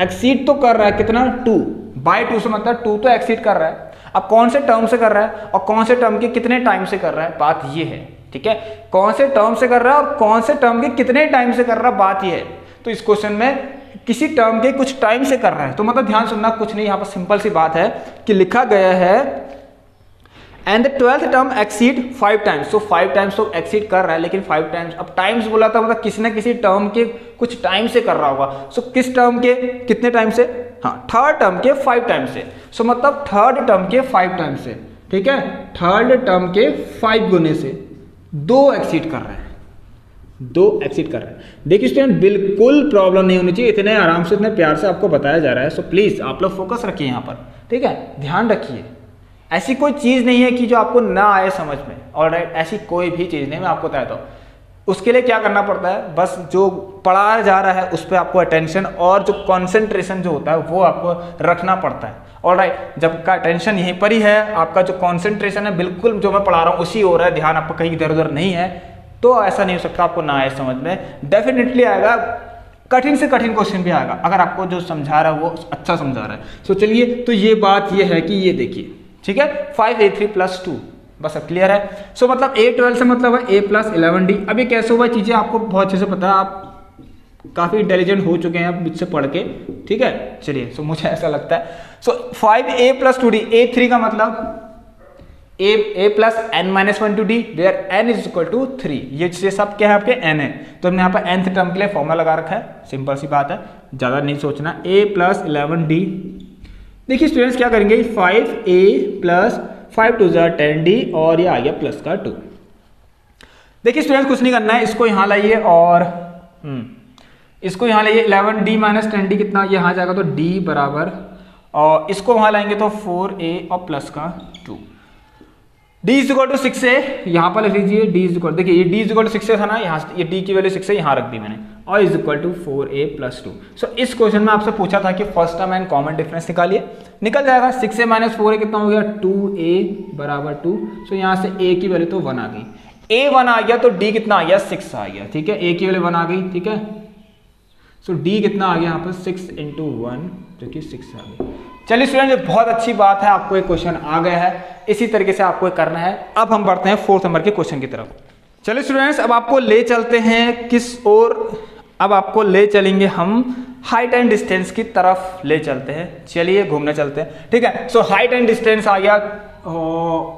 [SPEAKER 1] एक्सीड तो कर रहा है कितना? टू बाय टू से मतलब टू तो एक्सीड कर रहा है। अब कौन से टर्म से कर रहा है? और कौन से टर्म के कितने टाइम से कर रहा है? बात ये है। ठीक है? कौन से टर्म से कर रहा है और कौन से टर्म के कितने टाइम से कर रहा है? बात यह है। तो इस क्वेश्चन में किसी टर्म के कुछ टाइम से कर रहा है। तो मतलब ध्यान सुनना कुछ नहीं यहाँ पर सिंपल सी बात है कि लिखा गया है and the twelfth term exceed five times so five times तो एक्सीड कर रहा है लेकिन फाइव टाइम्स अब टाइम्स बोला था मतलब किसी ना किसी टर्म के कुछ टाइम से कर रहा होगा। सो so, किस टर्म के कितने टाइम से? हाँ थर्ड टर्म के फाइव टाइम से। सो so, मतलब थर्ड टर्म के फाइव टाइम से ठीक है? थर्ड टर्म के फाइव गुने से। दो एक्सीड कर रहे हैं। दो एक्सीड कर रहे हैं। देखिए स्टूडेंट बिल्कुल प्रॉब्लम नहीं होनी चाहिए। इतने आराम से, इतने प्यार से आपको बताया जा रहा है। सो प्लीज़ आप लोग फोकस रखिए यहाँ पर। ठीक है? ध्यान रखिए। ऐसी कोई चीज़ नहीं है कि जो आपको ना आए समझ में। और ऐसी कोई भी चीज़ नहीं। मैं आपको बताता हूँ। उसके लिए क्या करना पड़ता है? बस जो पढ़ाया जा रहा है, उस पर आपको अटेंशन और जो कॉन्सेंट्रेशन जो होता है, वो आपको रखना पड़ता है। और राइट जब का अटेंशन यहीं पर ही है, आपका जो कॉन्सेंट्रेशन है, बिल्कुल जो मैं पढ़ा रहा हूँ, उसी हो रहा है, ध्यान आपका कहीं इधर उधर नहीं है तो ऐसा नहीं हो सकता, आपको ना आए समझ में। डेफिनेटली आएगा, कठिन से कठिन क्वेश्चन भी आएगा, अगर आपको जो समझा रहा है, वो अच्छा समझा रहा है। सो चलिए तो ये बात ये है कि ये देखिए, ठीक है? Five A three plus two बस अब क्लियर है? सो so, मतलब ए ट्वेल्व से मतलब है ए प्लस इलेवन डी ये कैसे हुआ? चीज़ें आपको बहुत अच्छे से पता है। आप काफ़ी इंटेलिजेंट हो चुके हैं आप मुझसे पढ़ के। ठीक है? चलिए सो so, मुझे ऐसा लगता है। So five A plus two D A three का मतलब A A plus N minus one two D where N is equal to three ये ये सब क्या है आपके? एन है। तो हमने यहाँ पर एनथ टर्म के लिए फॉर्मूला लगा रखा है। सिंपल सी बात है। ज़्यादा नहीं सोचना। ए प्लस इलेवन डी देखिए स्टूडेंट्स क्या करेंगे? Five A plus five two जो टेन डी और ये आ गया प्लस का टू। देखिए स्टूडेंट्स कुछ नहीं करना है इसको यहाँ लाइए और हम्म, इसको यहाँ लाइए eleven D minus ten D कितना यहाँ जाएगा तो डी बराबर और इसको वहाँ लाएँगे तो फोर ए और प्लस का। D is equal to six है यहाँ पर लिख लीजिए डी इज़ इक्वल देखिए ये D is equal to six था ना, यहाँ ये डी की वैल्यू सिक्स है यहाँ रख दी मैंने, और is equal to four A plus two so इस क्वेश्चन में आपसे पूछा था कि first term and common difference निकालिए। निकल जाएगा six A minus four A कितना हो गया? टू ए बराबर टू सो यहाँ से ए की वैल्यू तो वन आ गई। ए वन आ गया तो डी कितना आ गया? सिक्स आ गया, ठीक है? ए की वैल्यू वन आ गई, ठीक है? सो डी कितना आ गया यहाँ पर? सिक्स इंटू वन जो कि सिक्स आ गया। चलिए स्टूडेंट बहुत अच्छी बात है, आपको एक क्वेश्चन आ गया है। इसी तरीके से आपको करना है। अब हम बढ़ते हैं फोर्थ नंबर के क्वेश्चन की तरफ़। चलिए स्टूडेंट्स अब आपको ले चलते हैं किस और अब आपको ले चलेंगे हम हाइट एंड डिस्टेंस की तरफ़ ले चलते हैं। चलिए घूमने चलते हैं। ठीक है सो हाइट एंड डिस्टेंस आ गया।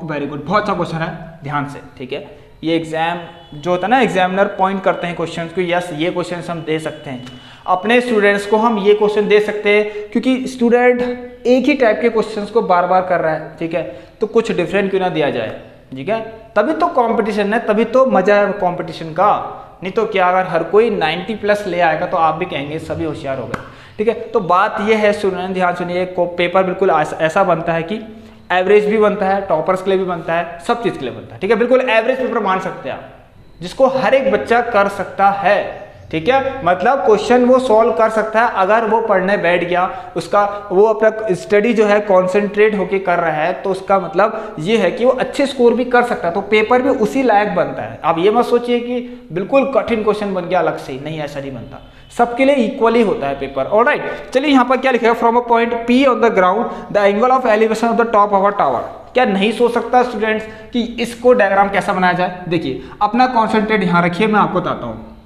[SPEAKER 1] वेरी गुड बहुत अच्छा क्वेश्चन है, ध्यान से, ठीक है। ये एग्ज़ाम जो होता है ना एग्जामिनर पॉइंट करते हैं क्वेश्चन को। यस ये क्वेश्चन हम दे सकते हैं। अपने स्टूडेंट्स को हम ये क्वेश्चन दे सकते हैं, क्योंकि स्टूडेंट एक ही टाइप के क्वेश्चन को बार बार कर रहा है, ठीक है? तो कुछ डिफरेंट क्यों ना दिया जाए, ठीक है? तभी तो कंपटीशन है, तभी तो मज़ा है कंपटीशन का। नहीं तो क्या अगर हर कोई 90 प्लस ले आएगा तो आप भी कहेंगे, सभी होशियार हो गए। ठीक है? तो बात यह है स्टूडेंट ध्यान सुनिए पेपर बिल्कुल ऐसा बनता है कि एवरेज भी बनता है टॉपर्स के लिए भी बनता है, सब चीज़ के लिए बनता है, ठीक है? बिल्कुल एवरेज पेपर मान सकते हैं आप, जिसको हर एक बच्चा कर सकता है। ठीक है? मतलब क्वेश्चन वो सॉल्व कर सकता है अगर वो पढ़ने बैठ गया। उसका, वो अपना स्टडी जो है कॉन्सेंट्रेट होके कर रहा है तो उसका मतलब ये है कि वो अच्छे स्कोर भी कर सकता है। तो पेपर भी उसी लायक बनता है। आप ये मत सोचिए कि बिल्कुल कठिन क्वेश्चन बन गया, अलग से नहीं, ऐसा नहीं बनता। सबके लिए इक्वली होता है पेपर और राइट चलिए यहाँ पर क्या लिखेगा from a point P on the ground the angle of elevation of the top of a tower क्या नहीं सोच सकता स्टूडेंट्स कि इसको डायग्राम कैसा बनाया जाए? देखिए, अपना कॉन्सेंट्रेट यहाँ रखिए, मैं आपको बताता हूँ।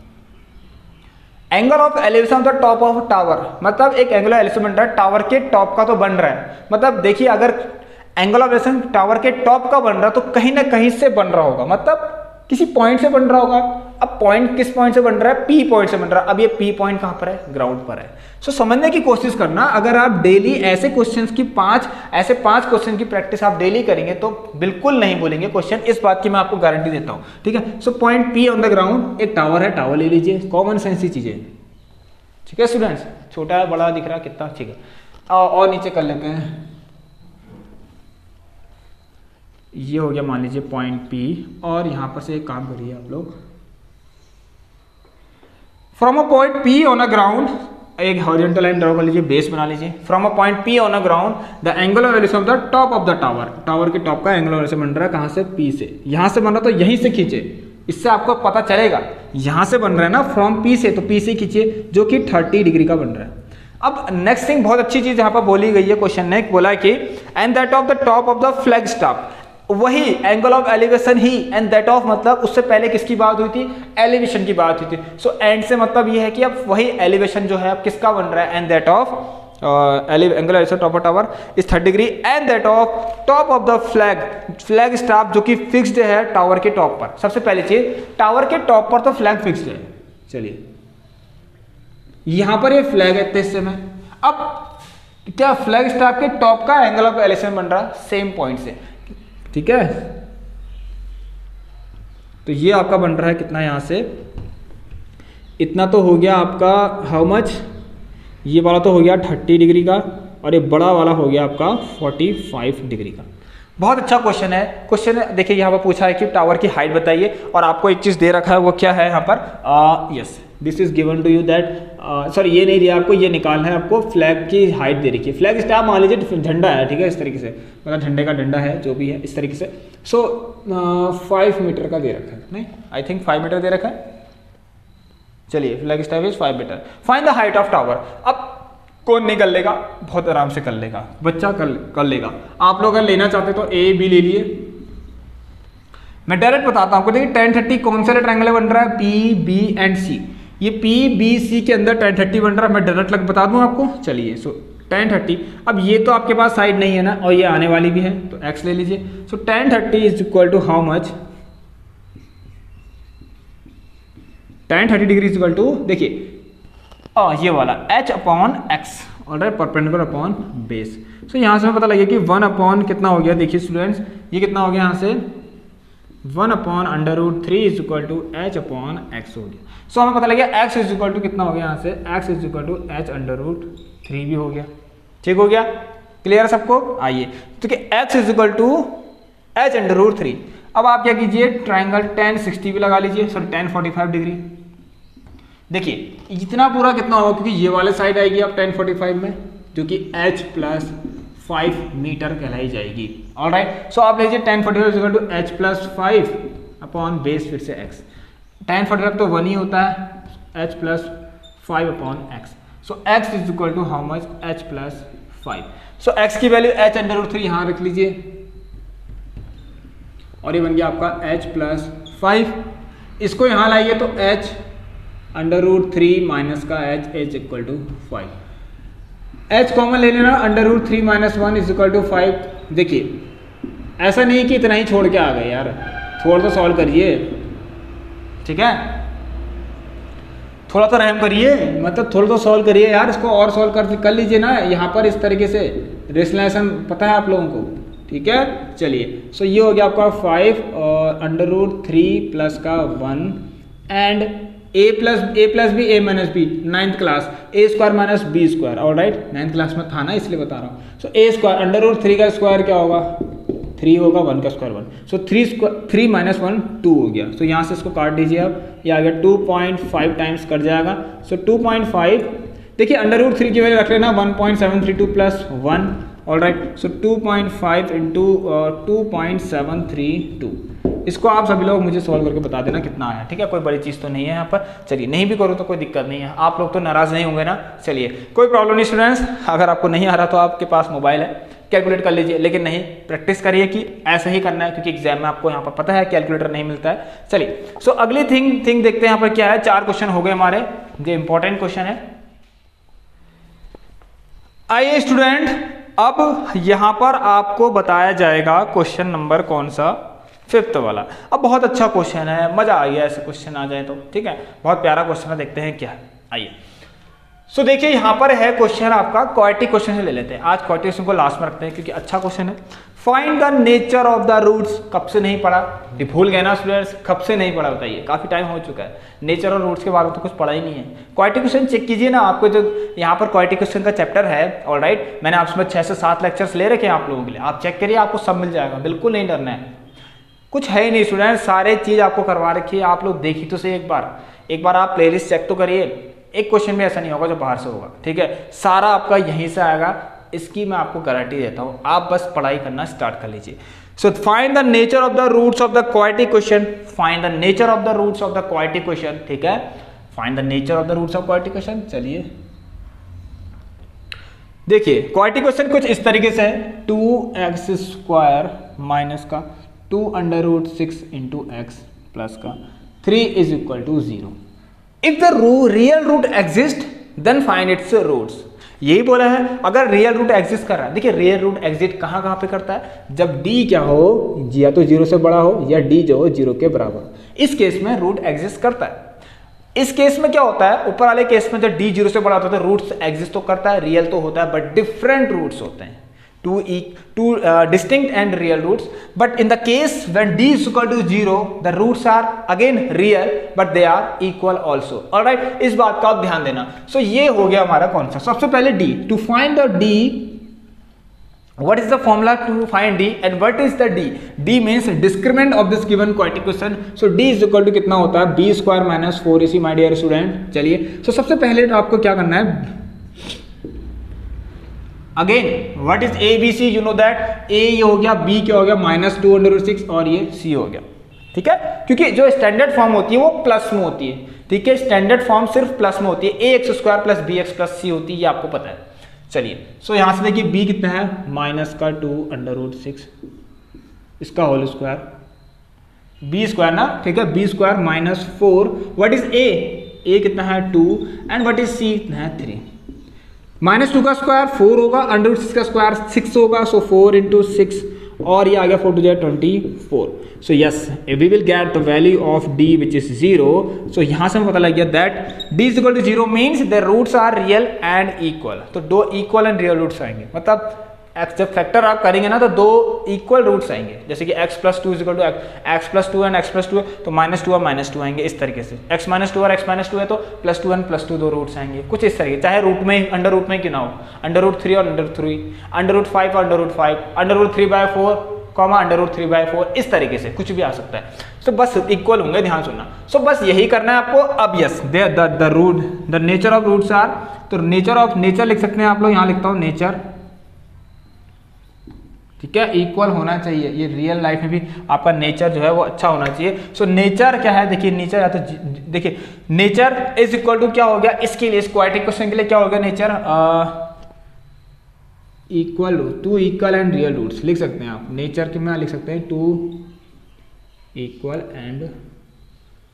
[SPEAKER 1] Angle of elevation of the top of tower मतलब एक एंगल एलिवेशन बन रहा है, टावर के टॉप का तो बन रहा है। मतलब देखिए, अगर एंगल ऑफ़ एलिवेशन टावर के टॉप का बन रहा है तो कहीं ना कहीं से बन रहा होगा। मतलब किसी पॉइंट से बन रहा होगा। अब पॉइंट किस पॉइंट से बन रहा है? पी पॉइंट से बन रहा है। अब ये पी पॉइंट कहाँ पर है? ग्राउंड पर है। सो so, समझने की कोशिश करना अगर आप डेली ऐसे क्वेश्चंस की पाँच ऐसे पाँच क्वेश्चन की प्रैक्टिस आप डेली करेंगे तो बिल्कुल नहीं बोलेंगे क्वेश्चन इस बात की मैं आपको गारंटी देता हूँ। ठीक है? So point P on the ground एक टावर है टावर ले लीजिए। कॉमन सेंस की चीज़ें। ठीक है स्टूडेंट्स छोटा बड़ा दिख रहा कितना? ठीक है। और नीचे कर लेते हैं। ये हो गया मान लीजिए पॉइंट पी और यहाँ पर से एक काम करिए आप लोग। From a point P on a ground एक हॉरिजॉन्टल लाइन ड्रॉ कर लीजिए बेस बना लीजिए। From a point P on a ground the angle of elevation of the top of the tower tower के टॉप का एंगल ऑफ़ बन रहा है कहाँ से? पी से। यहाँ से बन रहा तो यहीं से खींचे। इससे आपको पता चलेगा, यहाँ से बन रहा है ना फ्रॉम पी से तो पी से खींचिए, जो कि 30 डिग्री का बन रहा है। अब नेक्स्ट थिंग बहुत अच्छी चीज़ यहाँ पर बोली गई है क्वेश्चन ने, बोला कि and that of the top of the flag stop वही एंगल ऑफ़ एलिवेशन ही एंड दैट ऑफ़ मतलब उससे पहले किसकी बात हुई थी? एलिवेशन की बात हुई थी। सो so, एंड से मतलब ये है कि अब वही एलिवेशन जो है अब किसका बन रहा है? And that of angle elevation top of tower is thirty degree and that of top of the flag flag staff जो कि फिक्स्ड है टावर के टॉप पर। सबसे पहली चीज़ टावर के टॉप पर तो फ्लैग फिक्स्ड है। चलिए। यहाँ पर ये फ्लैग है हिस्से में। अब क्या फ्लैग स्टाफ के टॉप का एंगल ऑफ़ एलिवेशन बन रहा? सेम पॉइंट से। ठीक है? तो ये आपका बन रहा है कितना यहाँ से? इतना तो हो गया आपका हाउ मच ये वाला तो हो गया थर्टी डिग्री का और ये बड़ा वाला हो गया आपका 45 डिग्री का। बहुत अच्छा क्वेश्चन है। क्वेश्चन देखिए, यहाँ पर पूछा है कि टावर की हाइट बताइए। और आपको एक चीज़ दे रखा है, वो क्या है यहाँ पर? Yes this is given to you that sorry ये नहीं दिया आपको, ये निकालना है आपको। फ्लैग की हाइट दे रखी है। फ्लैग स्टार मान लीजिए झंडा है, ठीक है, इस तरीके से। मतलब झंडे का डंडा है, जो भी है, इस तरीके से। सो फाइव मीटर का दे रखा है। नहीं आई थिंक फाइव मीटर दे रखा है। चलिए flag style is five metre fine the height of tower अब कौन नहीं कर लेगा? बहुत आराम से कर लेगा। बच्चा कर कर लेगा। आप लोग अगर लेना चाहते तो ए बी ले लिए। मैं डायरेक्ट बताता हूँ आपको, देखिए टेन थर्टी कौन सा ट्रायंगल बन रहा है? पी बी एंड सी ये पी बी सी के अंदर टेन थर्टी बन रहा है। मैं डायरेक्ट लग बता दूँ आपको। चलिए सो टेन थर्टी अब ये तो आपके पास साइड नहीं है ना, और ये आने वाली भी है तो एक्स ले लीजिए। So tan thirty is equal to how much tan thirty degree is equal to देखिए आ, ये वाला एच अपॉन एक्स और परपेंडिकुलर अपॉन बेस सो यहाँ से हमें पता लगे कि वन अपॉन कितना हो गया? देखिए स्टूडेंट्स ये कितना हो गया यहाँ से? One upon under root three is equal to h upon x हो गया. सो so, हमें पता लगे एक्स इज़ इक्वल टू कितना हो गया यहाँ से? X is equal to h under root three भी हो गया. ठीक हो गया? क्लियर है सबको? आइए. तो कि x is equal to h under root three अब आप क्या कीजिए? ट्राइंगल टेन सिक्सटी भी लगा लीजिए. Sorry tan forty five degree देखिए, इतना पूरा कितना होगा? क्योंकि ये वाले साइड आएगी आप टेन फोर्टी फाइव में, जो कि एच प्लस फाइव मीटर कहलाई जाएगी। ऑल राइट सो आप लीजिए tan forty five to h plus five upon base फिर से एक्स टेन फोर्टी फाइव तो वन ही होता है h plus five upon x so x is equal to how much h plus five so x की value h under root three यहाँ रख लीजिए। और ये बन गया आपका एच प्लस फाइव इसको यहाँ लाइए तो h under root three minus का h h equal to five h common ले लेना under root three minus one is equal to five देखिए, ऐसा नहीं कि इतना ही छोड़ के आ गए यार। थोड़ा तो सॉल्व करिए। ठीक है? थोड़ा तो रहम करिए। मतलब थोड़ा तो सॉल्व करिए यार, इसको और सॉल्व कर कर लीजिए ना। यहाँ पर इस तरीके से रेसलेशन पता है आप लोगों को। ठीक है? चलिए। सो ये हो गया आपका फाइव और अंडर रूट थ्री प्लस का one and a plus a plus b a minus b ninth class a square minus b square और राइट नाइन्थ क्लास में था ना इसलिए बता रहा हूँ। So a square under root three का स्क्वायर क्या होगा? थ्री होगा वन का square one so three three minus one two हो गया। सो so, यहाँ से इसको काट दीजिए आप। ये आ गया two point five times cut जाएगा। सो टू पॉइंट फाइव देखिए अंडर रूट थ्री की वैल्यू रख लेना। One point seven three two plus one all right so two point five into two point seven three two इसको आप सभी लोग मुझे सॉल्व करके बता देना कितना आया, ठीक है? कोई बड़ी चीज़ तो नहीं है यहाँ पर। चलिए, नहीं भी करो तो कोई दिक्कत नहीं है। आप लोग तो नाराज़ नहीं होंगे ना? चलिए, कोई प्रॉब्लम नहीं स्टूडेंट्स अगर आपको नहीं आ रहा तो आपके पास मोबाइल है। कैलकुलेट कर लीजिए, लेकिन नहीं प्रैक्टिस करिए कि ऐसा ही करना है, क्योंकि एग्ज़ाम में आपको यहाँ पर पता है कैलकुलेटर नहीं मिलता है। चलिए सो अगली थिंग थिंग देखते हैं यहाँ पर क्या है। चार क्वेश्चन हो गए हमारे, जो इंपॉर्टेंट क्वेश्चन है। आइए स्टूडेंट अब यहाँ पर आपको बताया जाएगा क्वेश्चन नंबर कौन सा? फिफ्थ वाला। अब बहुत अच्छा क्वेश्चन है, मज़ा आ गया, ऐसे क्वेश्चन आ जाए तो ठीक है? बहुत प्यारा क्वेश्चन है, देखते हैं क्या आइए। सो देखिए, यहाँ पर है क्वेश्चन आपका क्वालिटी क्वेश्चन ले लेते हैं। आज क्वालिटी क्वेश्चन को लास्ट में रखते हैं, क्योंकि अच्छा क्वेश्चन है। Find the nature of the roots कब से नहीं पढ़ा? ये भूल गए ना स्टूडेंट्स कब से नहीं पढ़ा, बताइए। काफ़ी टाइम हो चुका है। नेचर और रूट्स के बारे में तो कुछ पढ़ा ही नहीं है। क्वालिटी क्वेश्चन चेक कीजिए ना आपको, जो यहाँ पर क्वालिटी क्वेश्चन का चैप्टर है ऑल राइट मैंने आपसे छह से सात लेक्चर्स ले रखे हैं आप लोगों के लिए। आप चेक करिए, आपको सब मिल जाएगा। बिल्कुल नहीं डरना है। कुछ है ही नहीं स्टूडेंट सारे चीज़ आपको करवा रखी है, आप लोग देखी तो सही एक बार। एक बार आप प्लेलिस्ट चेक तो करिए। एक क्वेश्चन भी ऐसा नहीं होगा जो बाहर से होगा, ठीक है? सारा आपका यहीं से आएगा, इसकी मैं आपको गारंटी देता हूँ, आप बस पढ़ाई करना स्टार्ट कर लीजिए। So find the nature of the roots of the quality question find the nature of the roots of the quality question ठीक है? Find the nature of the roots of quality question चलिए। देखिए quality question कुछ इस तरीके से है two x square minus का। Two under root six into x plus का, three is equal to zero. If the रू real root exist then find its roots यही बोला है, अगर रियल रूट एग्जिस्ट कर रहा है, देखिए रियल रूट एग्जिस्ट कहाँ कहाँ पे करता है? जब डी क्या हो, या तो ज़ीरो से बड़ा हो, या डी जो हो, ज़ीरो के बराबर। इस केस में रूट एग्जिस्ट करता है। इस केस में क्या होता है? ऊपर वाले केस में जब डी ज़ीरो से बड़ा होता है तो रूट्स एग्जिस्ट तो करता है रियल तो होता है बट डिफरेंट रूट्स होते हैं। Two e two uh, distinct and real roots but in the case when d is equal to 0 the roots are again real but they are equal also all right बात का आप ध्यान देना so हो गया हमारा कौन सा सबसे पहले d to find the d what is the formula to find d and what is the d d means discriminant of this given question so d is equal to कितना होता है b माइनस फोर इसी my dear student चलिए so, सबसे पहले तो आपको क्या करना है again what is a b c you know that a ये हो गया बी क्या हो गया? माइनस टू अंडर सिक्स और ये सी हो गया। ठीक है? क्योंकि जो स्टैंडर्ड फॉर्म होती है वो प्लस में होती है। ठीक है? स्टैंडर्ड फॉर्म सिर्फ़ प्लस में होती है। A x square plus b x plus c होती है ये आपको पता है। चलिए सो so, यहाँ से देखिए बी कितना है? माइनस का टू अंडर रूट सिक्स इसका होल स्क्वायर बी स्क्वायर ना? ठीक है? B square minus four what is a a कितना है? Two and what is c कितना है? थ्री माइनस टू का स्क्वायर फोर होगा, अंडर रूट सिक्स का स्क्वायर सिक्स होगा सो फोर इंटू सिक्स और ये आ गया फोर टू जाए twenty four so yes we will get the value of d which is zero सो यहाँ से हमें पता लग गया that d is equal to zero means the roots are real and equal तो दो इक्वल एंड रियल रूट्स आएँगे। मतलब एक्स जब फैक्टर आप करेंगे ना तो दो इक्वल रूट्स आएँगे। जैसे कि x plus two is equal to x plus two and x plus two है तो माइनस टू और माइनस टू आएँगे इस तरीके से। एक्स माइनस टू और एक्स माइनस टू है तो plus two and plus two दो रूट्स आएँगे। कुछ इस तरीके चाहे रूट में अंडर रूट में क्यों ना हो। अंडर रूट थ्री और under three under root five और under root five under root three by four comma under root three by four इस तरीके से कुछ भी आ सकता है। तो बस इक्वल होंगे ध्यान सुनना। सो so, बस यही करना है आपको। अब yes the root the nature of roots are तो नेचर ऑफ़ नेचर लिख सकते हैं आप लोग। यहाँ लिखता हूँ नेचर ठीक है इक्वल होना चाहिए? ये रियल लाइफ में भी आपका नेचर जो है वो अच्छा होना चाहिए। सो so, नेचर क्या है? देखिए नेचर या तो देखिए नेचर इज़ इक्वल टू क्या हो गया? इसके लिए स्क्वाटिक क्वेश्चन के लिए क्या हो गया nature equal to equal and real roots लिख सकते हैं आप। नेचर के में लिख सकते हैं two equal and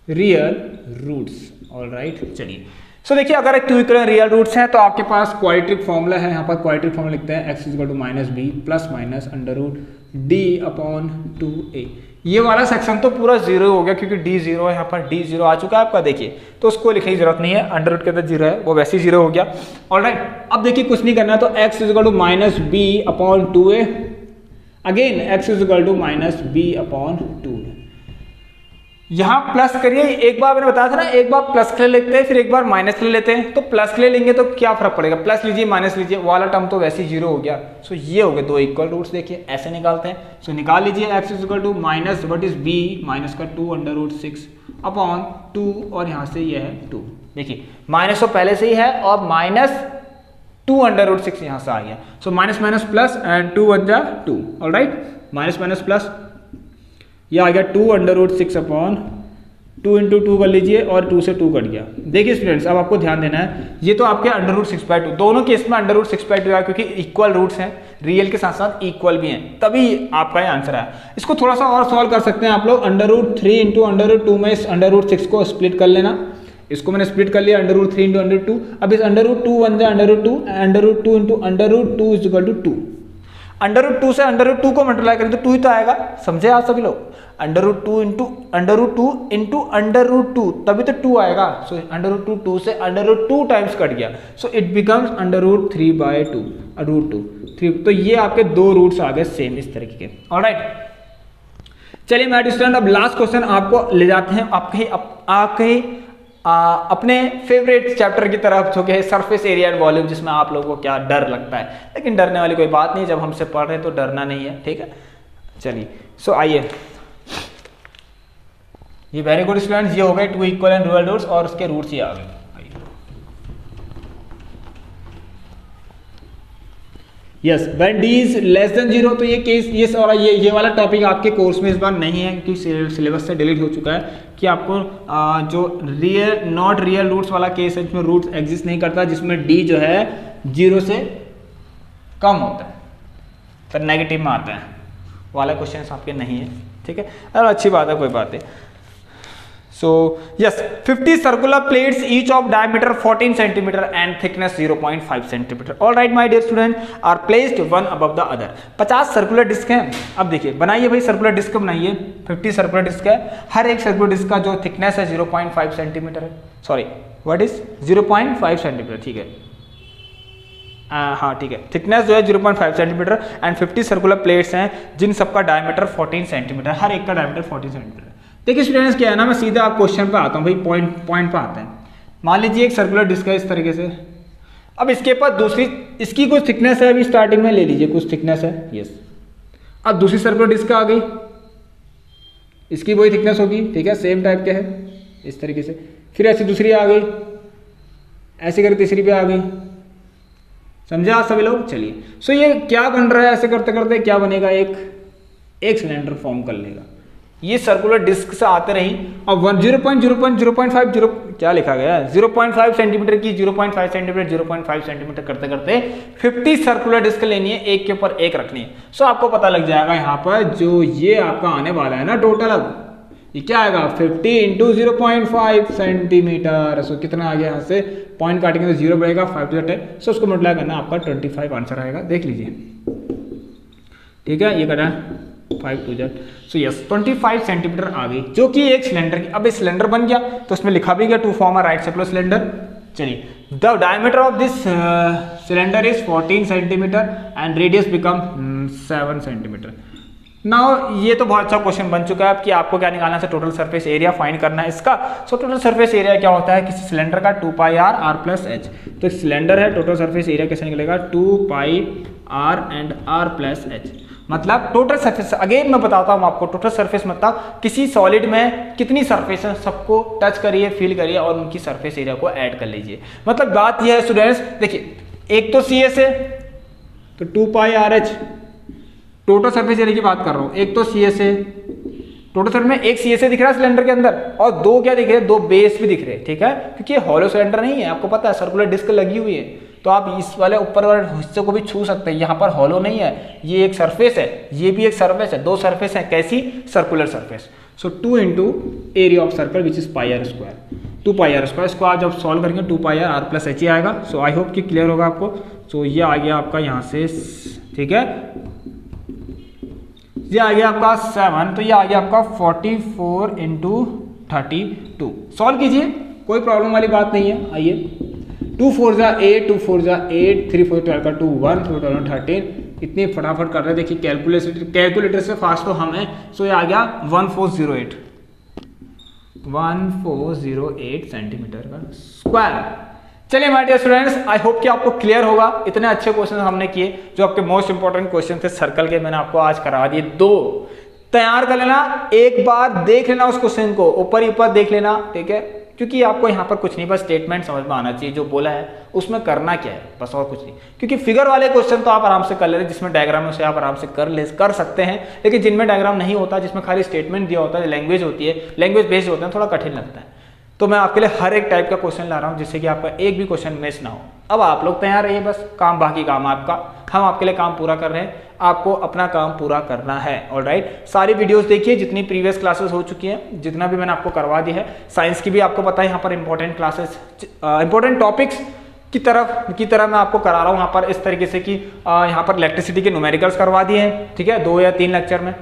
[SPEAKER 1] real roots all right चलिए। सो देखिए, अगर एक टू इक्वल रियल रूट्स हैं तो आपके पास क्वाड्रेटिक फॉर्मूला है। यहाँ पर क्वाड्रेटिक फॉर्मूला लिखते हैं x is to minus b plus minus under root d upon two a ये वाला सेक्शन तो पूरा ज़ीरो हो गया, क्योंकि डी ज़ीरो है, यहाँ पर डी ज़ीरो आ चुका है आपका, देखिए। तो उसको लिखने की ज़रूरत नहीं है अंडर रूट के अंदर ज़ीरो है, वो वैसे ही ज़ीरो हो गया। और राइट अब देखिए, कुछ नहीं करना है तो x is to minus b upon two a again x is to minus b upon two a यहाँ प्लस करिए, एक बार मैंने बताया था ना, एक बार प्लस के लिए लेते हैं, फिर एक बार माइनस के लिए लेते हैं। तो प्लस के लिए लेंगे तो क्या फ़र्क पड़ेगा? प्लस लीजिए माइनस लीजिए, वाला टर्म तो वैसे ही ज़ीरो हो गया। सो ये हो गए दो इक्वल रूट्स देखिए, ऐसे निकालते हैं। सो निकाल लीजिए x is equal to minus what is b minus का two under root six upon two और यहाँ से ये है टू देखिए माइनस तो पहले से ही है, और minus two under root six यहाँ से आ गया। So minus minus plus and two one जा two all right minus minus plus ये आ गया two under root six upon two into two कर लीजिए और टू से टू कट गया देखिए स्टूडेंट्स अब आपको ध्यान देना है ये तो आपके under root six by two दोनों केस में under root six by two क्योंकि इक्वल रूट्स हैं रियल के साथ साथ इक्वल भी हैं तभी आपका ये आंसर है इसको थोड़ा सा और सॉल्व कर सकते हैं आप लोग under root three into under root two में इस अंडर रूट सिक्स को स्प्लिट कर लेना इसको मैंने स्प्लिट कर लिया under root three into under two अब इस under root two one under root two under root two into under root two is equal to two under root two से अंडर रूट टू को multiply करें तो to ही तो आएगा। समझे आप सभी लोग? Under root two into under root two into under root two तभी तो टू आएगा। So under root two two से under root two times cut गया। So it becomes under root three by two root two three तो ये आपके दो roots आ गए सेम इस तरीके के। और राइट चलिए मैं स्टूडेंट अब लास्ट क्वेश्चन आपको ले जाते हैं। आपके आपके अपने फेवरेट चैप्टर की तरफ़, जो कि है सरफेस एरिया एंड वॉल्यूम जिसमें आप लोगों को क्या डर लगता है। लेकिन डरने वाली कोई बात नहीं, जब हमसे पढ़ रहे हैं तो डरना नहीं है, ठीक है? चलिए सो आइए। ये वेरी गुड स्टूडेंट्स ये हो गए two equal and real roots और उसके रूट्स ये आ गए। Yes when d is less than zero तो ये केस ये सारा, ये ये वाला टॉपिक आपके कोर्स में इस बार नहीं है, क्योंकि सिलेबस से डिलीट हो चुका है। कि आपको आ, जो रियल नॉट रियल रूट्स वाला केस है जिसमें रूट्स एग्जिस्ट नहीं करता जिसमें डी जो है ज़ीरो से कम होता है फिर नेगेटिव में आता है। वाला क्वेश्चन आपके नहीं है ठीक है? अरे अच्छी बात है कोई बात है So yes, 50 circular plates each of diameter 14 centimeter and thickness 0.5 centimeter. All right, my dear student, are placed one above the other. 50 circular disk हैं। अब देखिए बनाइए भाई सर्कुलर डिस्क बनाइए। 50 सर्कुलर डिस्क है। हर एक सर्कुलर डिस्क का जो थिकनेस है 0.5 सेंटीमीटर है। सॉरी व्हाट इज़ 0.5 सेंटीमीटर ठीक है। हाँ ठीक है। थिकनेस जो है 0.5 सेंटीमीटर एंड 50 सर्कुलर प्लेट्स हैं जिन सबका डायमीटर 14 सेंटीमीटर हर एक का डायमीटर 14 सेंटीमीटर देखिए स्टूडेंट्स क्या है ना, मैं सीधा आप क्वेश्चन पे आता हूँ भाई पॉइंट पॉइंट पे आते हैं। मान लीजिए एक सर्कुलर डिस्क है इस तरीके से। अब इसके पास दूसरी, इसकी कुछ थिकनेस है, अभी स्टार्टिंग में ले लीजिए, कुछ थिकनेस है। यस अब दूसरी सर्कुलर डिस्क आ गई। इसकी वही थिकनेस होगी, ठीक है सेम टाइप के है, इस तरीके से। फिर ऐसी दूसरी आ गई। ऐसे करके तीसरी पे आ गई। समझे आप सभी लोग? चलिए। सो ये क्या बन रहा है ऐसे करते करते क्या बनेगा? एक एक सिलेंडर फॉर्म कर लेगा। ये सर्कुलर डिस्क से आते रही और one zero point zero point zero point five zero क्या लिखा गया? ज़ीरो पॉइंट फाइव सेंटीमीटर की zero point five centimetre zero point five centimetre करते करते फिफ्टी सर्कुलर डिस्क लेनी है, एक के ऊपर एक रखनी है। सो आपको पता लग जाएगा यहाँ पर जो ये आपका आने वाला है ना टोटल अब ये क्या आएगा? 50 into zero point five centimetre so कितना आ गया यहाँ से? पॉइंट काटेंगे तो ज़ीरो बढ़ेगा फाइव टू टेन सो उसको मल्टीप्लाई करना आपका 25 आंसर आएगा। देख लीजिए। ठीक है, ये करना फाइव सो यस 25 सेंटीमीटर आ गई जो कि एक सिलेंडर की अब ये सिलेंडर बन गया तो उसमें लिखा भी गया to form right circular cylinder चलिए the diameter of this cylinder is 14 centimetre and radius become 7 centimetre now ये तो बहुत अच्छा क्वेश्चन बन चुका है कि आपको क्या निकालना है? टोटल सरफेस एरिया फाइंड करना है इसका। सो टोटल सरफेस एरिया क्या होता है? किसी सिलेंडर का two pi R R plus H तो सिलेंडर है टोटल सरफेस एरिया कैसे निकलेगा? Two pi R and R plus H मतलब टोटल सरफेस अगेन मैं बताता हूँ आपको टोटल सरफेस मतलब किसी सॉलिड में कितनी सरफेस है, सबको टच करिए फील करिए और उनकी सरफेस एरिया को ऐड कर लीजिए। मतलब बात यह है स्टूडेंट्स देखिए, एक तो सी है तो two pi R H total surface area की बात कर रहा हूँ, एक तो सी एस है टोटल सर्फेस में एक सी एस ए दिख रहा है सिलेंडर के अंदर, और दो क्या दिख रहे हैं, दो बेस भी दिख रहे हैं, ठीक है? क्योंकि हॉलो सिलेंडर नहीं है, आपको पता है सर्कुलर डिस्क लगी हुई है। तो आप इस वाले ऊपर वाले हिस्से को भी छू सकते हैं। यहाँ पर हॉलो नहीं है। ये एक सरफेस है। ये भी एक सरफेस है। दो सरफेस है। कैसी? Circular surface so two into area of circle which is pi R square two pi R square इसको आप जब सॉल्व करेंगे two pi R R plus H ही आएगा। सो आई होप कि क्लियर होगा आपको। सो so, ये आ गया आपका यहाँ से ठीक है? ये आ गया आपका सेवन तो ये आ गया आपका forty four into thirty two solve कीजिए। कोई प्रॉब्लम वाली बात नहीं है। आइए। टू फोर ज़ा एट टू फोर ज़ा एट थ्री फोर ट्वेल्व का two one two twelve thirteen इतनी फटाफट कर रहे हैं। देखिए कैलकुलेटर कैलकुलेटर से फास्ट तो हम है। सो ये आ गया one four zero eight one four zero eight centimetre का स्क्वायर चलिए my dear students I hope कि आपको क्लियर होगा। इतने अच्छे क्वेश्चन हमने किए, जो आपके मोस्ट इंपॉर्टेंट क्वेश्चन थे सर्कल के मैंने आपको आज करा दिए दो। तैयार कर लेना, एक बार देख लेना उस क्वेश्चन को। ऊपर ही ऊपर देख लेना, ठीक है? क्योंकि आपको यहाँ पर कुछ नहीं, बस स्टेटमेंट समझ में आना चाहिए, जो बोला है, उसमें करना क्या है? बस और कुछ नहीं। क्योंकि फिगर वाले क्वेश्चन तो आप आराम से कर ले जिसमें डायग्राम है, उसे आप आराम से कर ले, कर सकते हैं। लेकिन जिनमें डायग्राम नहीं होता, जिसमें खाली स्टेटमेंट दिया होता है लैंग्वेज होती है लैंग्वेज बेस्ड होते हैं, थोड़ा कठिन लगता है। तो मैं आपके लिए हर एक टाइप का क्वेश्चन ला रहा हूँ, जिससे कि आपका एक भी क्वेश्चन मिस ना हो। अब आप लोग तैयार रहिए, बस काम बाकी काम आपका। हम आपके लिए काम पूरा कर रहे हैं। आपको अपना काम पूरा करना है और राइट सारी वीडियोस देखिए, जितनी प्रीवियस क्लासेस हो चुकी हैं, जितना भी मैंने आपको करवा दिया है। साइंस की भी आपको पता है, यहाँ पर इंपॉर्टेंट क्लासेस इंपॉर्टेंट टॉपिक्स की तरफ़, की तरह मैं आपको करा रहा हूँ। यहाँ पर इस तरीके से कि यहाँ पर इलेक्ट्रिसिटी के न्यूमेरिकल्स करवा दिए हैं, ठीक है? दो या तीन लेक्चर में।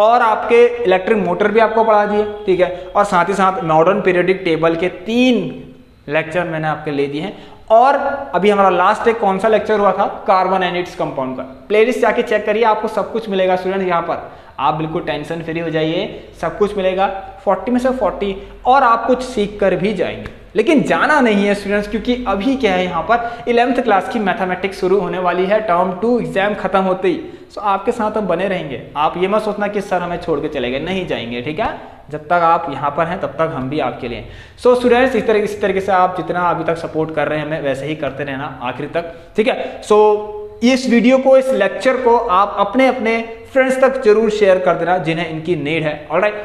[SPEAKER 1] और आपके इलेक्ट्रिक मोटर भी आपको पढ़ा दिए, ठीक है? और साथ ही साथ मॉडर्न पीरियडिक टेबल के तीन लेक्चर मैंने आपके ले दिए हैं। और अभी हमारा लास्ट एक कौन सा लेक्चर हुआ था? कार्बन एंड इट्स कंपाउंड का। प्लेलिस्ट जाके चेक करिए, आपको सब कुछ मिलेगा स्टूडेंट यहाँ पर। आप बिल्कुल टेंशन फ्री हो जाइए, सब कुछ मिलेगा। 40 में से 40 और आप कुछ सीख कर भी जाएँगे। लेकिन जाना नहीं है स्टूडेंट्स क्योंकि अभी क्या है यहाँ पर इलेवंथ क्लास की मैथमेटिक्स शुरू होने वाली है टर्म टू एग्ज़ाम खत्म होते ही। सो आपके साथ हम बने रहेंगे। आप ये मत सोचना कि सर हमें छोड़ के चले गए नहीं जाएँगे ठीक है? जब तक आप यहाँ पर हैं तब तक हम भी आपके लिए सो so, स्टूडेंट्स इस तरह इस तरीके से आप जितना अभी तक सपोर्ट कर रहे हैं हमें वैसे ही करते रहना आखिर तक ठीक है? सो so, इस वीडियो को इस लेक्चर को आप अपने अपने फ्रेंड्स तक ज़रूर शेयर कर देना जिन्हें इनकी नीड है। ऑलराइट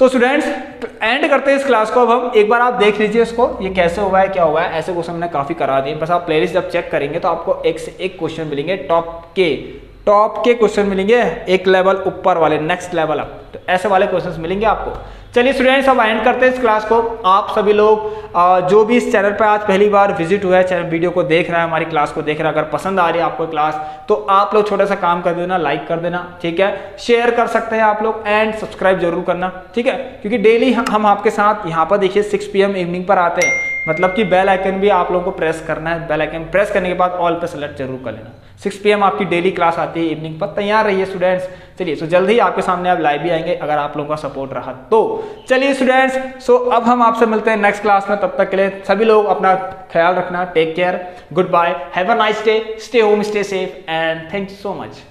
[SPEAKER 1] सो स्टूडेंट्स एंड करते हैं इस क्लास को। अब हम एक बार आप देख लीजिए इसको। ये कैसे हुआ है, क्या हुआ है? ऐसे क्वेश्चन हमने काफ़ी करा दिए। बस आप प्लेलिस्ट जब चेक करेंगे तो आपको एक से एक क्वेश्चन मिलेंगे। टॉप के टॉप के क्वेश्चन मिलेंगे। एक लेवल ऊपर वाले नेक्स्ट लेवल अप तो ऐसे वाले क्वेश्चन मिलेंगे आपको। चलिए स्टूडेंट्स अब एंड करते हैं इस क्लास को। आप सभी लोग जो भी इस चैनल पर आज पहली बार विज़िट हुआ है चैनल वीडियो को देख रहा है, हमारी क्लास को देख रहा है, अगर पसंद आ रही है आपको क्लास तो आप लोग छोटा सा काम कर देना लाइक कर देना, ठीक है? शेयर कर सकते हैं आप लोग एंड सब्सक्राइब ज़रूर करना, ठीक है? क्योंकि डेली हम आपके साथ यहाँ पर देखिए सिक्स पी इवनिंग पर आते हैं। मतलब कि बेल आइकन भी आप लोगों को प्रेस करना है। बेल आइकन प्रेस करने के बाद ऑल पे सेलेक्ट ज़रूर कर लेना। सिक्स पी आपकी डेली क्लास आती है इवनिंग पर तैयार रहिए स्टूडेंट्स चलिए सो जल्द ही आपके सामने आप लाइव भी आएँगे अगर आप लोगों का सपोर्ट रहा तो। चलिए स्टूडेंट्स सो अब हम आपसे मिलते हैं नेक्स्ट क्लास में। तब तक के लिए सभी लोग अपना ख्याल रखना take care goodbye have a nice day stay home stay safe and thank you so much